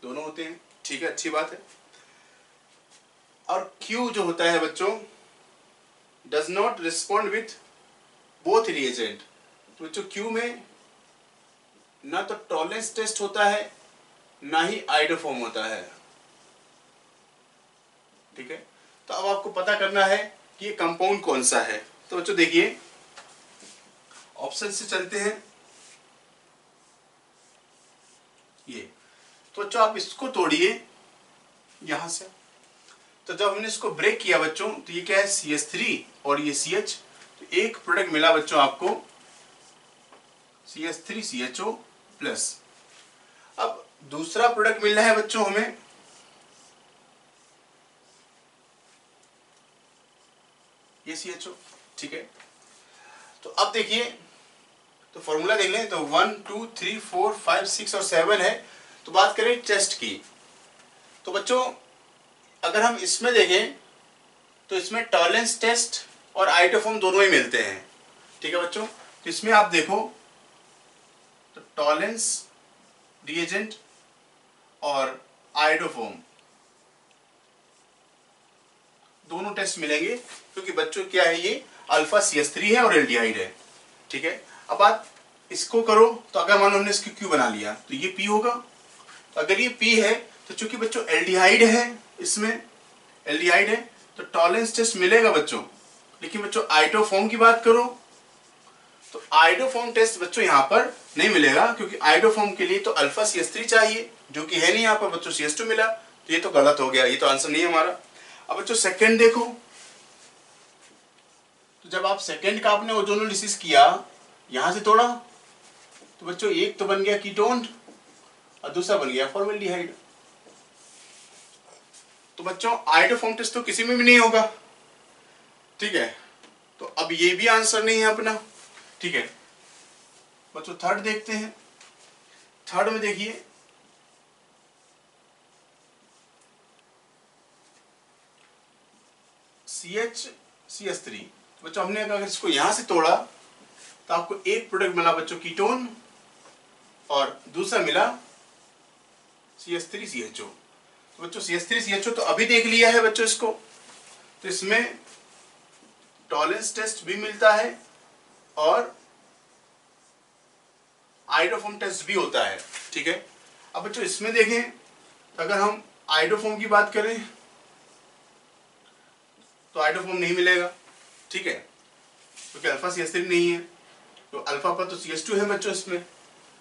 दोनों होते हैं। ठीक है, अच्छी बात है। और क्यू जो होता है बच्चों does not respond with both reagent तो बच्चों क्यू में ना तो टॉलेंस टेस्ट होता है, ना ही आइडोफॉर्म होता है। ठीक है? तो अब आपको पता करना है कि ये कंपाउंड कौन सा है। तो बच्चों देखिए। ऑप्शन से चलते हैं। ये। तो बच्चों आप इसको तोड़िए। यहाँ से। तो जब हमने इसको ब्रेक किया बच्चों तो ये क्या है? सी एस थ्री और ये सी एच तो एक प्रोडक्ट मिला बच्चों आपको। C S three C H O plus अब दूसरा प्रोडक्ट मिल रहा है बच्चों हमें। ये सी एच ओ ठीक है? तो अब देखिए तो फॉर्मूला देख लें तो one two three four five six और सेवन है। तो बात करें टेस्ट की। तो बच्चों, अगर हम इसमें देखें तो इसमें टॉलेंस टेस्ट और आइटोफॉर्म दोनों ही मिलते हैं। ठीक है बच्चों? तो इसमें आप देखो तो टॉलेंस रिएजेंट और आइडोफॉर्म दोनों टेस्ट मिलेंगे, क्योंकि बच्चों क्या है ये? अल्फ़ा सी एस थ्री है और एल्डिहाइड है। ठीक है? अब आप इसको करो तो अगर मान हमने इसको क्यू बना लिया तो ये पी होगा। तो अगर ये पी है तो चूँकि बच्चों एल्डिहाइड है इसमें एल्डिहाइड है तो टॉलेंस टेस्ट मिलेगा बच्चों। लेकिन बच्चों आइटोफॉर्म की बात करो तो आइडोफॉर्म टेस्ट बच्चों यहाँ पर नहीं मिलेगा, क्योंकि आइडोफॉर्म के लिए तो अल्फ़ा सी चाहिए, जो कि है नहीं यहाँ पर, बच्चों सी मिला तो ये तो गलत हो गया, ये तो आंसर नहीं है हमारा। अब बच्चों सेकंड देखो। तो जब आप सेकंड का आपने ओजोनोलिसिस किया, यहाँ से तोड़ा तो बच्चों, एक तो बन गया कीटोन और दूसरा बन गया फॉर्मेल्डिहाइड तो बच्चों आइडोफॉर्म टेस्ट तो किसी में भी नहीं होगा। ठीक है? तो अब ये भी आंसर नहीं है अपना। ठीक है? बच्चों थर्ड देखते हैं। थर्ड में देखिए C H C S three बच्चों, हमने अगर इसको यहाँ से तोड़ा तो आपको एक प्रोडक्ट मिला बच्चों कीटोन और दूसरा मिला C S three C H O तो बच्चों C S three C H O तो अभी देख लिया है बच्चों इसको। तो इसमें टॉलेंस टेस्ट भी मिलता है और आइडोफोम टेस्ट भी होता है, ठीक है? अब बच्चों, इसमें देखें, अगर हम आइडोफोम की बात करें तो आइडोफोम नहीं मिलेगा। ठीक है? क्योंकि अल्फ़ा सी एस थ्री नहीं है। तो अल्फ़ा पर तो सी एस टू है बच्चों इसमें।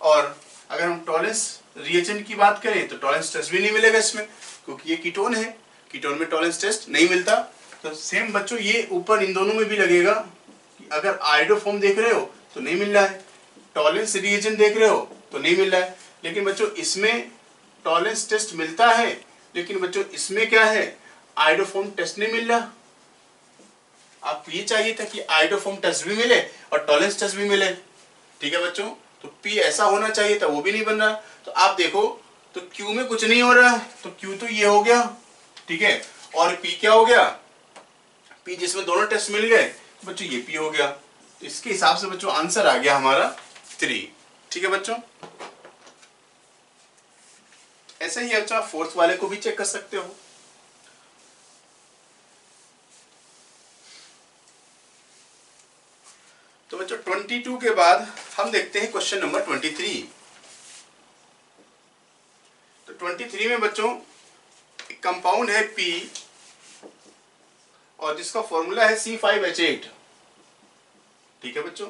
और अगर हम टॉलेंस रिएजेंट की बात करें तो टॉलेंस टेस्ट भी नहीं मिलेगा इसमें, क्योंकि ये कीटोन है। कीटोन में टॉलेंस टेस्ट नहीं मिलता। तो सेम बच्चों, ये ऊपर इन दोनों में भी लगेगा कि अगर आइडोफॉर्म देख रहे हो तो नहीं मिल रहा है। टॉलेंस रिएजेंट देख रहे हो तो नहीं मिल रहा है। लेकिन बच्चों, इसमें टॉलेंस टेस्ट मिलता है। लेकिन बच्चों, इसमें क्या है? आइडोफॉर्म टेस्ट नहीं मिल रहा। आपको ये चाहिए था कि आइडोफॉर्म टेस्ट भी मिले और टॉलेंस टेस्ट भी मिले। ठीक है बच्चों? तो पी ऐसा होना चाहिए था, वो भी नहीं बन रहा। तो आप देखो तो क्यू में कुछ नहीं हो रहा है। तो क्यू तो ये हो गया। ठीक है? और पी क्या हो गया? पी जिसमें दोनों टेस्ट मिल गए तो बच्चों, ये पी हो गया। तो इसके हिसाब से बच्चों आंसर आ गया हमारा थ्री ठीक है बच्चों? ऐसे ही अच्छा फोर्थ वाले को भी चेक कर सकते हो। तो बच्चों 22 के बाद हम देखते हैं क्वेश्चन नंबर 23 तो 23 में बच्चों, एक कंपाउंड है पी और जिसका फॉर्मूला है सी फाइव एच एट ठीक है बच्चों?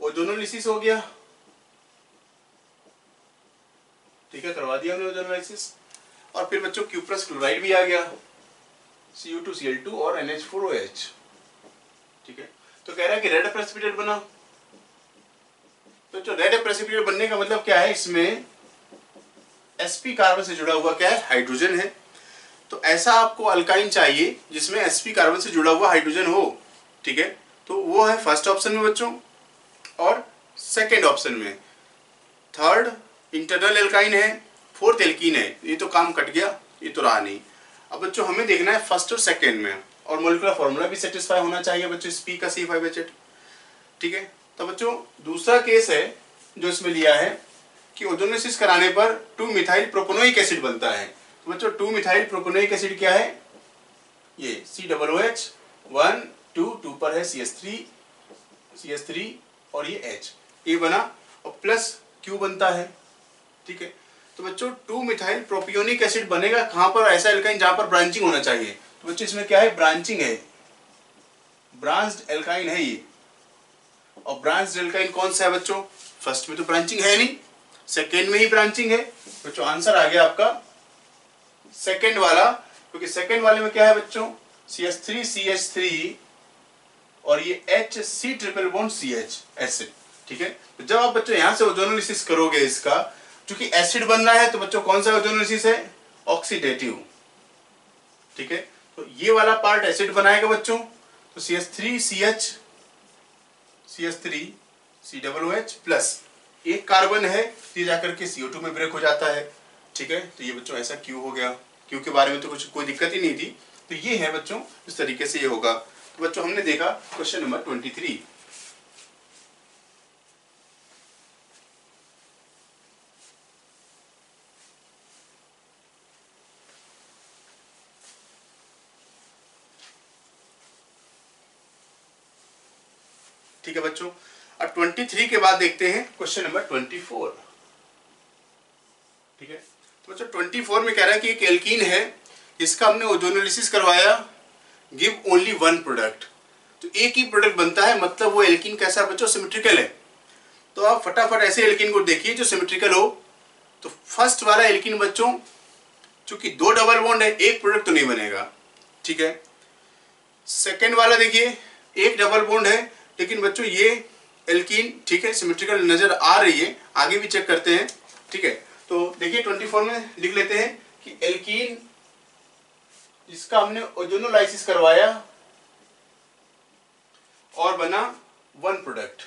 ओजोनोलिसिस हो गया। ठीक है, करवा दिया हमने ओजोनोलिसिस और फिर बच्चों क्यूप्रस क्लोराइड भी आ गया। C U two C L two और N H four O H ठीक है? तो कह रहा है कि रेड प्रेसिपिटेट बना तो जो रेड प्रेसिपिटेट बनने का मतलब क्या है? इसमें sp कार्बन से जुड़ा हुआ क्या है? हाइड्रोजन है। तो ऐसा आपको अल्काइन चाहिए, जिसमें sp कार्बन से जुड़ा हुआ हाइड्रोजन हो। ठीक है? तो वो है फ़र्स्ट ऑप्शन में बच्चों, और सेकेंड ऑप्शन में। थर्ड इंटरनल एल्काइन है। फोर्थ एल्कीन है। ये तो काम कट गया, ये तो रहा नहीं। अब बच्चों, हमें देखना है फ़र्स्ट और सेकेंड में। और मोलिकुलर फॉर्मूला भी सेटिस्फाई होना चाहिए बच्चों स्पी का सी फाइव एच एट ठीक है? तो बच्चों, दूसरा केस है जो इसमें लिया है कि ओजोनोसिस कराने पर टू मिथाइल प्रोपोनोइक एसिड बनता है। तो बच्चों टू मिथाइल प्रोपोनोइक एसिड क्या है? ये C double O H one two two पर है C S three C S three और ये एच ये बना और प्लस क्यू बनता है, ठीक है? तो बच्चों टू मिथाइल प्रोपियोनिक एसिड बनेगा कहाँ पर? ऐसा एल्काइन जहाँ पर ब्रांचिंग होना चाहिए। तो बच्चों इसमें क्या है? ब्रांचिंग है। ब्रांच एल्काइन है ये। और ब्रांच एल्काइन कौन सा है बच्चों? फ़र्स्ट में तो ब्रांचिंग है नहीं सेकेंड में ही ब्रांचिंग है। बच्चों आंसर आ गया आपका। सेकेंड वाला, क्योंकि सेकेंड वाले में क्या है बच्चों? C H three C H three और ये H C triple bond C H acid ठीक है? तो जब आप बच्चों यहाँ से ओजोनोलिसिस करोगे इसका, क्योंकि एसिड बन रहा है तो बच्चों कौन सा ओजोनोलिसिस है? ऑक्सीडेटिव ठीक है? तो ये वाला पार्ट एसिड बनाएगा बच्चों। तो C S three C H C S three C double H plus एक कार्बन है, ये जाकर के सीओ टू में ब्रेक हो जाता है। ठीक है? तो ये बच्चों ऐसा क्यों हो गया। क्यू के बारे में तो कुछ कोई दिक्कत ही नहीं थी। तो ये है बच्चों, इस तरीके से ये होगा। तो बच्चों हमने देखा क्वेश्चन नंबर ट्वेंटी थ्री ठीक है बच्चों? अब 23 के बाद देखते हैं क्वेश्चन नंबर 24 ठीक है? तो बच्चों 24 में कह रहा है कि एक एल्कीन है, इसका हमने ओजोनोलिसिस करवाया। गिव ओनली वन प्रोडक्ट तो एक ही प्रोडक्ट बनता है मतलब वो एल्कीन कैसा बच्चों? सिमेट्रिकल है। तो आप फटाफट ऐसे एल्किन को देखिए जो सिमेट्रिकल हो। तो फ़र्स्ट वाला एल्किन बच्चों, चूँकि दो डबल बॉन्ड है, एक प्रोडक्ट तो नहीं बनेगा। ठीक है? सेकेंड वाला देखिए, एक डबल बॉन्ड है लेकिन बच्चों, ये एल्कीन ठीक है सिमेट्रिकल नज़र आ रही है। आगे भी चेक करते हैं, ठीक है। तो देखिए 24 में लिख लेते हैं कि एल्कीन जिसका हमने ओजोनोलाइसिस करवाया, और बना वन प्रोडक्ट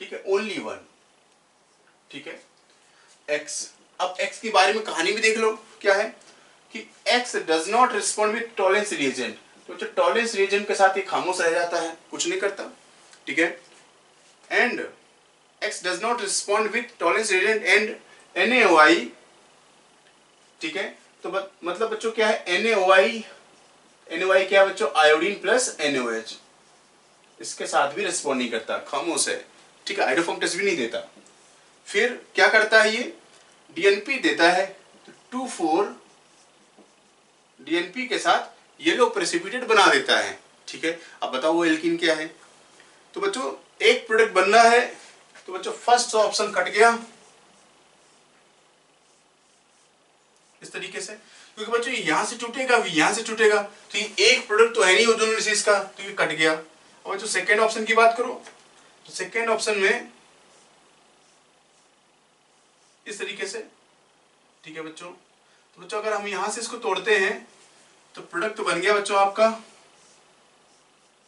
ठीक है ओनली वन ठीक है। एक्स अब एक्स के बारे में कहानी भी देख लो, क्या है? कि X does not respond with Tollens reagent तो जो रिएजेंट के साथ ये खामोश रह जाता है कुछ नहीं करता ठीक है? And X does not respond with Tollens reagent and N ठीक है? तो बत, मतलब बच्चों क्या है? N A Y N Y क्या बच्चों? आयोडीन प्लस एच इसके साथ भी रिस्पॉन्ड नहीं करता खामोश है ठीक है? आइडोफॉर्म टेस्ट भी नहीं देता। फिर क्या करता है ये? डीएनपी देता है। टू फोर डीएनपी के साथ येलो प्रेसिपिटेट बना देता है, ठीक है? अब बताओ वो एल्किन क्या है? तो बच्चों, एक प्रोडक्ट बनना है तो बच्चों फ़र्स्ट ऑप्शन कट गया। इस तरीके से, क्योंकि बच्चों यहाँ से टूटेगा यहाँ से टूटेगा तो ये एक प्रोडक्ट तो है नहीं ओजोनोलिसिस का तो ये कट गया। और बच्चों सेकेंड ऑप्शन की बात करो तो सेकेंड ऑप्शन में इस तरीके से, ठीक है बच्चों? तो बच्चों, अगर हम यहाँ से इसको तोड़ते हैं तो प्रोडक्ट तो बन गया बच्चों आपका।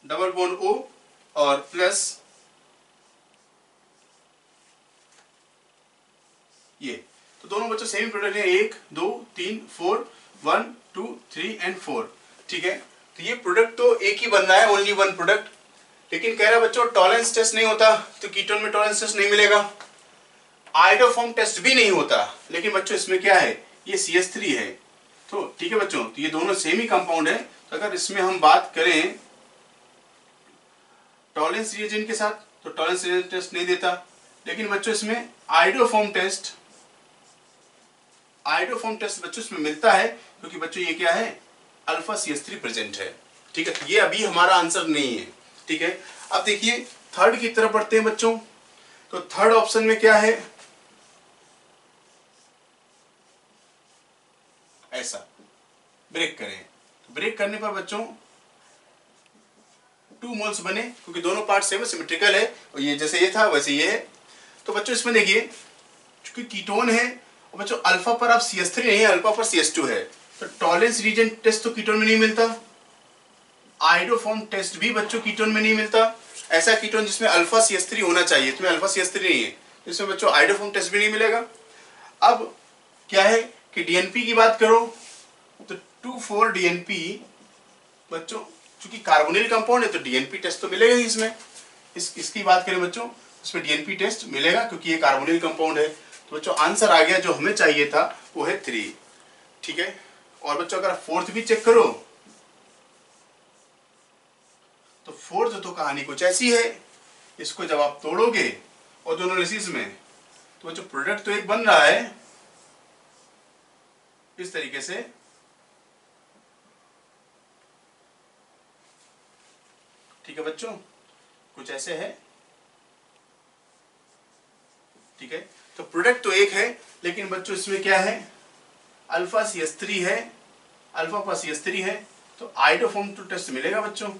डबल बोन ओ और प्लस ये। तो दोनों बच्चों सेम प्रोडक्ट है। एक, दो, तीन four one two three and four ठीक है? तो ये प्रोडक्ट तो एक ही बन रहा है ओनली वन प्रोडक्ट लेकिन कह रहा बच्चों टॉलेंस टेस्ट नहीं होता तो कीटोन में टॉलेंस टेस्ट नहीं मिलेगा। आइडोफॉर्म टेस्ट भी नहीं होता। लेकिन बच्चों, इसमें क्या है? ये सी है। तो ठीक है बच्चों तो ये दोनों सेम ही कंपाउंड है। तो अगर इसमें हम बात करें टॉलेंस रिएजेंट के साथ तो टॉलेंस रिएजेंट टेस्ट नहीं देता। लेकिन बच्चों, इसमें आइडोफॉर्म टेस्ट आइडोफॉर्म टेस्ट बच्चों, इसमें मिलता है, क्योंकि बच्चों, ये क्या है? Alpha C S three present है। ठीक है, ये अभी हमारा आंसर नहीं है। ठीक है, अब देखिए थर्ड की तरफ़ बढ़ते हैं बच्चों। तो थर्ड ऑप्शन में क्या है? ऐसा। ब्रेक करें। तो ब्रेक करने पर बच्चों टू मोल्स बने, क्योंकि दोनों पार्ट सेम सिमेट्रिकल है, और ये जैसे ये था, वैसे ये है। तो बच्चों, इसमें देखिए क्योंकि कीटोन है, और बच्चों अल्फ़ा पर अब सी एस थ्री नहीं अल्फ़ा पर सी एस टू है। तो टॉलेंस रीजन टेस्ट तो कीटोन में नहीं मिलता। आइडोफॉर्म टेस्ट भी बच्चों कीटोन में नहीं मिलता। ऐसा कीटोन जिसमें अल्फ़ा सी एस थ्री होना चाहिए, इसमें अल्फ़ा सी एस थ्री नहीं है। इसमें बच्चों आइडोफॉर्म टेस्ट भी नहीं मिलेगा। अब, क्या है? कि डीएनपी की बात करो तो टू फोर डीएनपी बच्चों, चूँकि कार्बोनिल कंपाउंड है तो डीएनपी टेस्ट तो मिलेगा ही इसमें। इस, इसकी बात करें बच्चों इसमें डीएनपी टेस्ट मिलेगा, क्योंकि ये कार्बोनिल कंपाउंड है। तो बच्चों आंसर आ गया जो हमें चाहिए था, वो है थ्री ठीक है? और बच्चों, अगर फोर्थ भी चेक करो तो फोर्थ तो कहानी कुछ ऐसी है, इसको जब आप तोड़ोगे और दोनों में तो बच्चों प्रोडक्ट तो एक बन रहा है इस तरीके से? ठीक है बच्चों, कुछ ऐसे है। ठीक है तो प्रोडक्ट तो एक है, लेकिन बच्चों इसमें क्या है? अल्फ़ा सी एस थ्री है अल्फ़ा पर सी एस थ्री है तो आइडोफॉर्म टू टेस्ट मिलेगा बच्चों।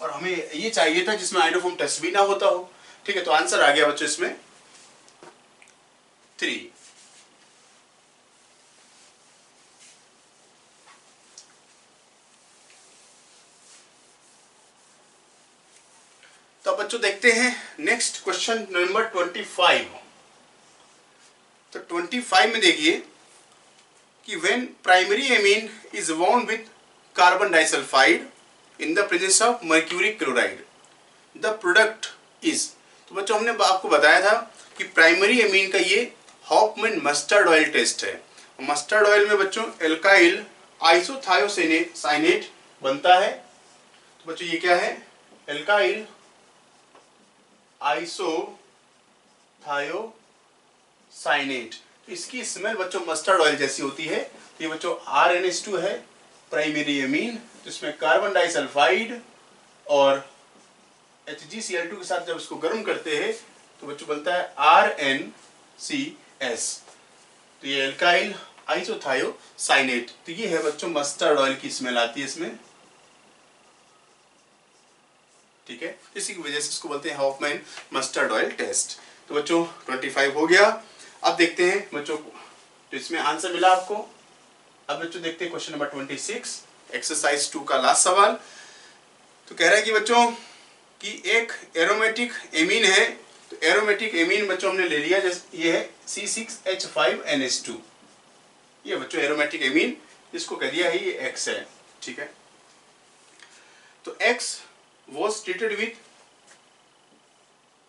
और हमें ये चाहिए था जिसमें आइडोफॉर्म टेस्ट भी ना होता हो। ठीक है तो आंसर आ गया बच्चों इसमें। थ्री तो बच्चों देखते हैं next question number twenty five तो ट्वेंटी फाइव में देखिए कि when primary amine is warmed with carbon disulphide in the presence of mercury chloride the product is तो बच्चों हमने आपको बताया था कि प्राइमरी एमीन का ये हॉपमैन मस्टर्ड ऑयल टेस्ट है। मस्टर्ड ऑयल में बच्चों एल्काइल आइसोथायोसाइनेट बनता है। तो बच्चों ये क्या है? एल्काइल आइसो थायो साइनेट तो इसकी स्मेल बच्चों मस्टर्ड ऑयल जैसी होती है। तो ये बच्चों आर एन एस टू है प्राइमरी एमीन तो कार्बन डाइसल्फाइड और H G C L two के साथ जब इसको गर्म करते हैं तो बच्चों बनता है आर एन सी एस तो ये एल्काइल आइसोथायो साइनेट तो ये है बच्चों मस्टर्ड ऑयल की स्मेल आती है इसमें। ठीक है? इसी की वजह से इसको बोलते हैं हॉफमैन मस्टर्ड ऑयल टेस्ट तो बच्चों 25 हो गया। अब देखते हैं बच्चों को। तो इसमें आंसर मिला आपको। अब बच्चों देखते हैं क्वेश्चन नंबर 26 एक्सरसाइज टू का लास्ट सवाल। तो कह रहा है कि बच्चों, कि एक एरोमेटिक एमीन है। तो एरोमेटिक एमीन बच्चों हमने ले लिया। जैसे ये है C six H five N S two ये बच्चों एरोमेटिक एमीन इसको कह दिया है ये एक्स है। ठीक है? तो X was treated with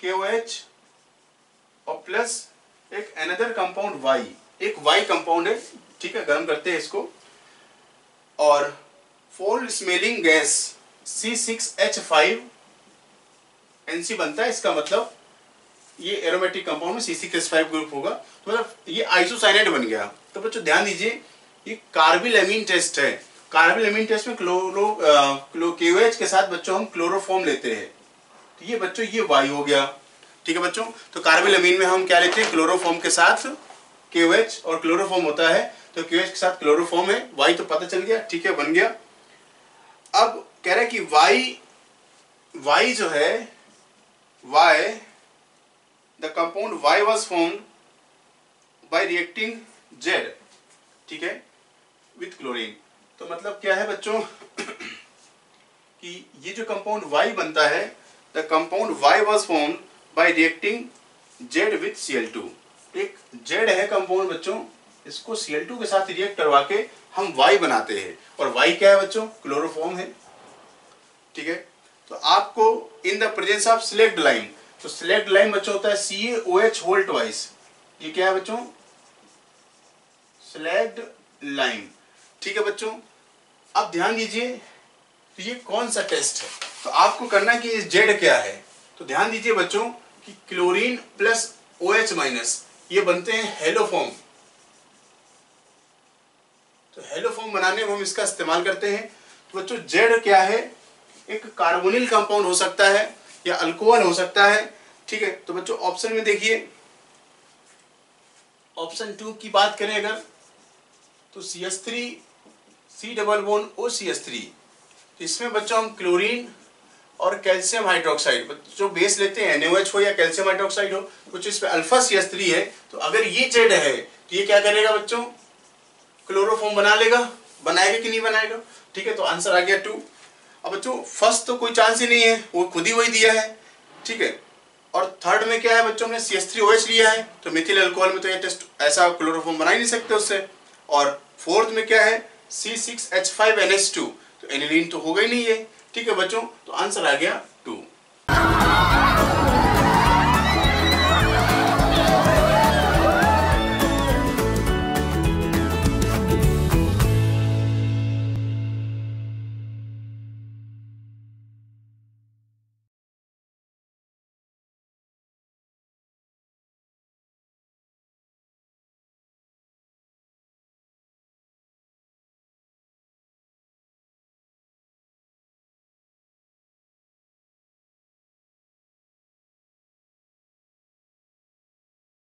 KOH और प्लस एक अनदर कंपाउंड Y. एक Y कंपाउंड है, ठीक है, गर्म करते हैं इसको। और fold smelling gas C6H5 NC बनता है, इसका मतलब ये एरोमेटिक कंपाउंड में C6H5 ग्रुप होगा। तो मतलब ये आइसोसाइनेट बन गया। तो बच्चों, ध्यान दीजिए, ये कार्बिल एमीन टेस्ट है। कार्बिल एमीन टेस्ट में क्लोरो क्लो केओएच के साथ बच्चों हम क्लोरोफॉर्म लेते हैं। तो ये बच्चों, ये वाई हो गया। ठीक है बच्चों? तो कार्बिल एमीन में हम क्या लेते हैं? क्लोरोफॉर्म के साथ केओएच और क्लोरोफॉर्म होता है। तो क्यूएच के साथ क्लोरोफॉर्म है। वाई तो पता चल गया। ठीक है, बन गया। अब कह रहा कि वाई वाई जो है Y the compound Y was form by reacting Z ठीक है विथ क्लोरीन तो मतलब क्या है बच्चों? कि ये जो कंपाउंड Y बनता है the compound Y was form by reacting Z with Cl2 एक Z है कंपाउंड बच्चों, इसको Cl2 के साथ रिएक्ट करवा के हम Y बनाते हैं। और Y क्या है बच्चों? क्लोरोफॉर्म है। ठीक है? तो आपको in the presence of slaked lime तो सिलेक्ट लाइन बच्चों होता है C O H whole twice ये क्या है बच्चों? सिलेक्ट लाइन ठीक है बच्चों? अब ध्यान दीजिए तो ये कौन सा टेस्ट है? तो आपको करना कि जेड क्या है? तो ध्यान दीजिए बच्चों कि chlorine plus O H minus ये बनते हैं हेलोफॉर्म तो हेलोफॉर्म बनाने में हम इसका इस्तेमाल करते हैं। तो बच्चों जेड क्या है? एक कार्बोनिल कंपाउंड हो सकता है या अल्कोहल हो सकता है। ठीक है तो बच्चों ऑप्शन में देखिए। ऑप्शन टू की बात करें अगर तो C S three C double one O C S three इसमें बच्चों हम क्लोरीन और कैल्शियम हाइड्रोक्साइड जो बेस लेते हैं एनओएच हो या कैल्शियम हाइड्रोक्साइड हो, कुछ इस पर अल्फ़ा सी एस थ्री है। तो अगर ये जेड है तो ये क्या करेगा बच्चों? क्लोरोफॉर्म बना लेगा। बनाएगा कि नहीं बनाएगा? ठीक है तो आंसर आ गया टू अब बच्चों फ़र्स्ट तो कोई चांस ही नहीं है, वो खुद ही वही दिया है। ठीक है, और थर्ड में क्या है बच्चों ने C S three O H लिया है। तो मिथिल अल्कोहल में तो ये टेस्ट ऐसा क्लोरोफॉर्म बना ही नहीं सकते उससे। और फोर्थ में क्या है? C six H five N S two तो एनिलीन तो होगा ही नहीं है ठीक है बच्चों तो आंसर आ गया टू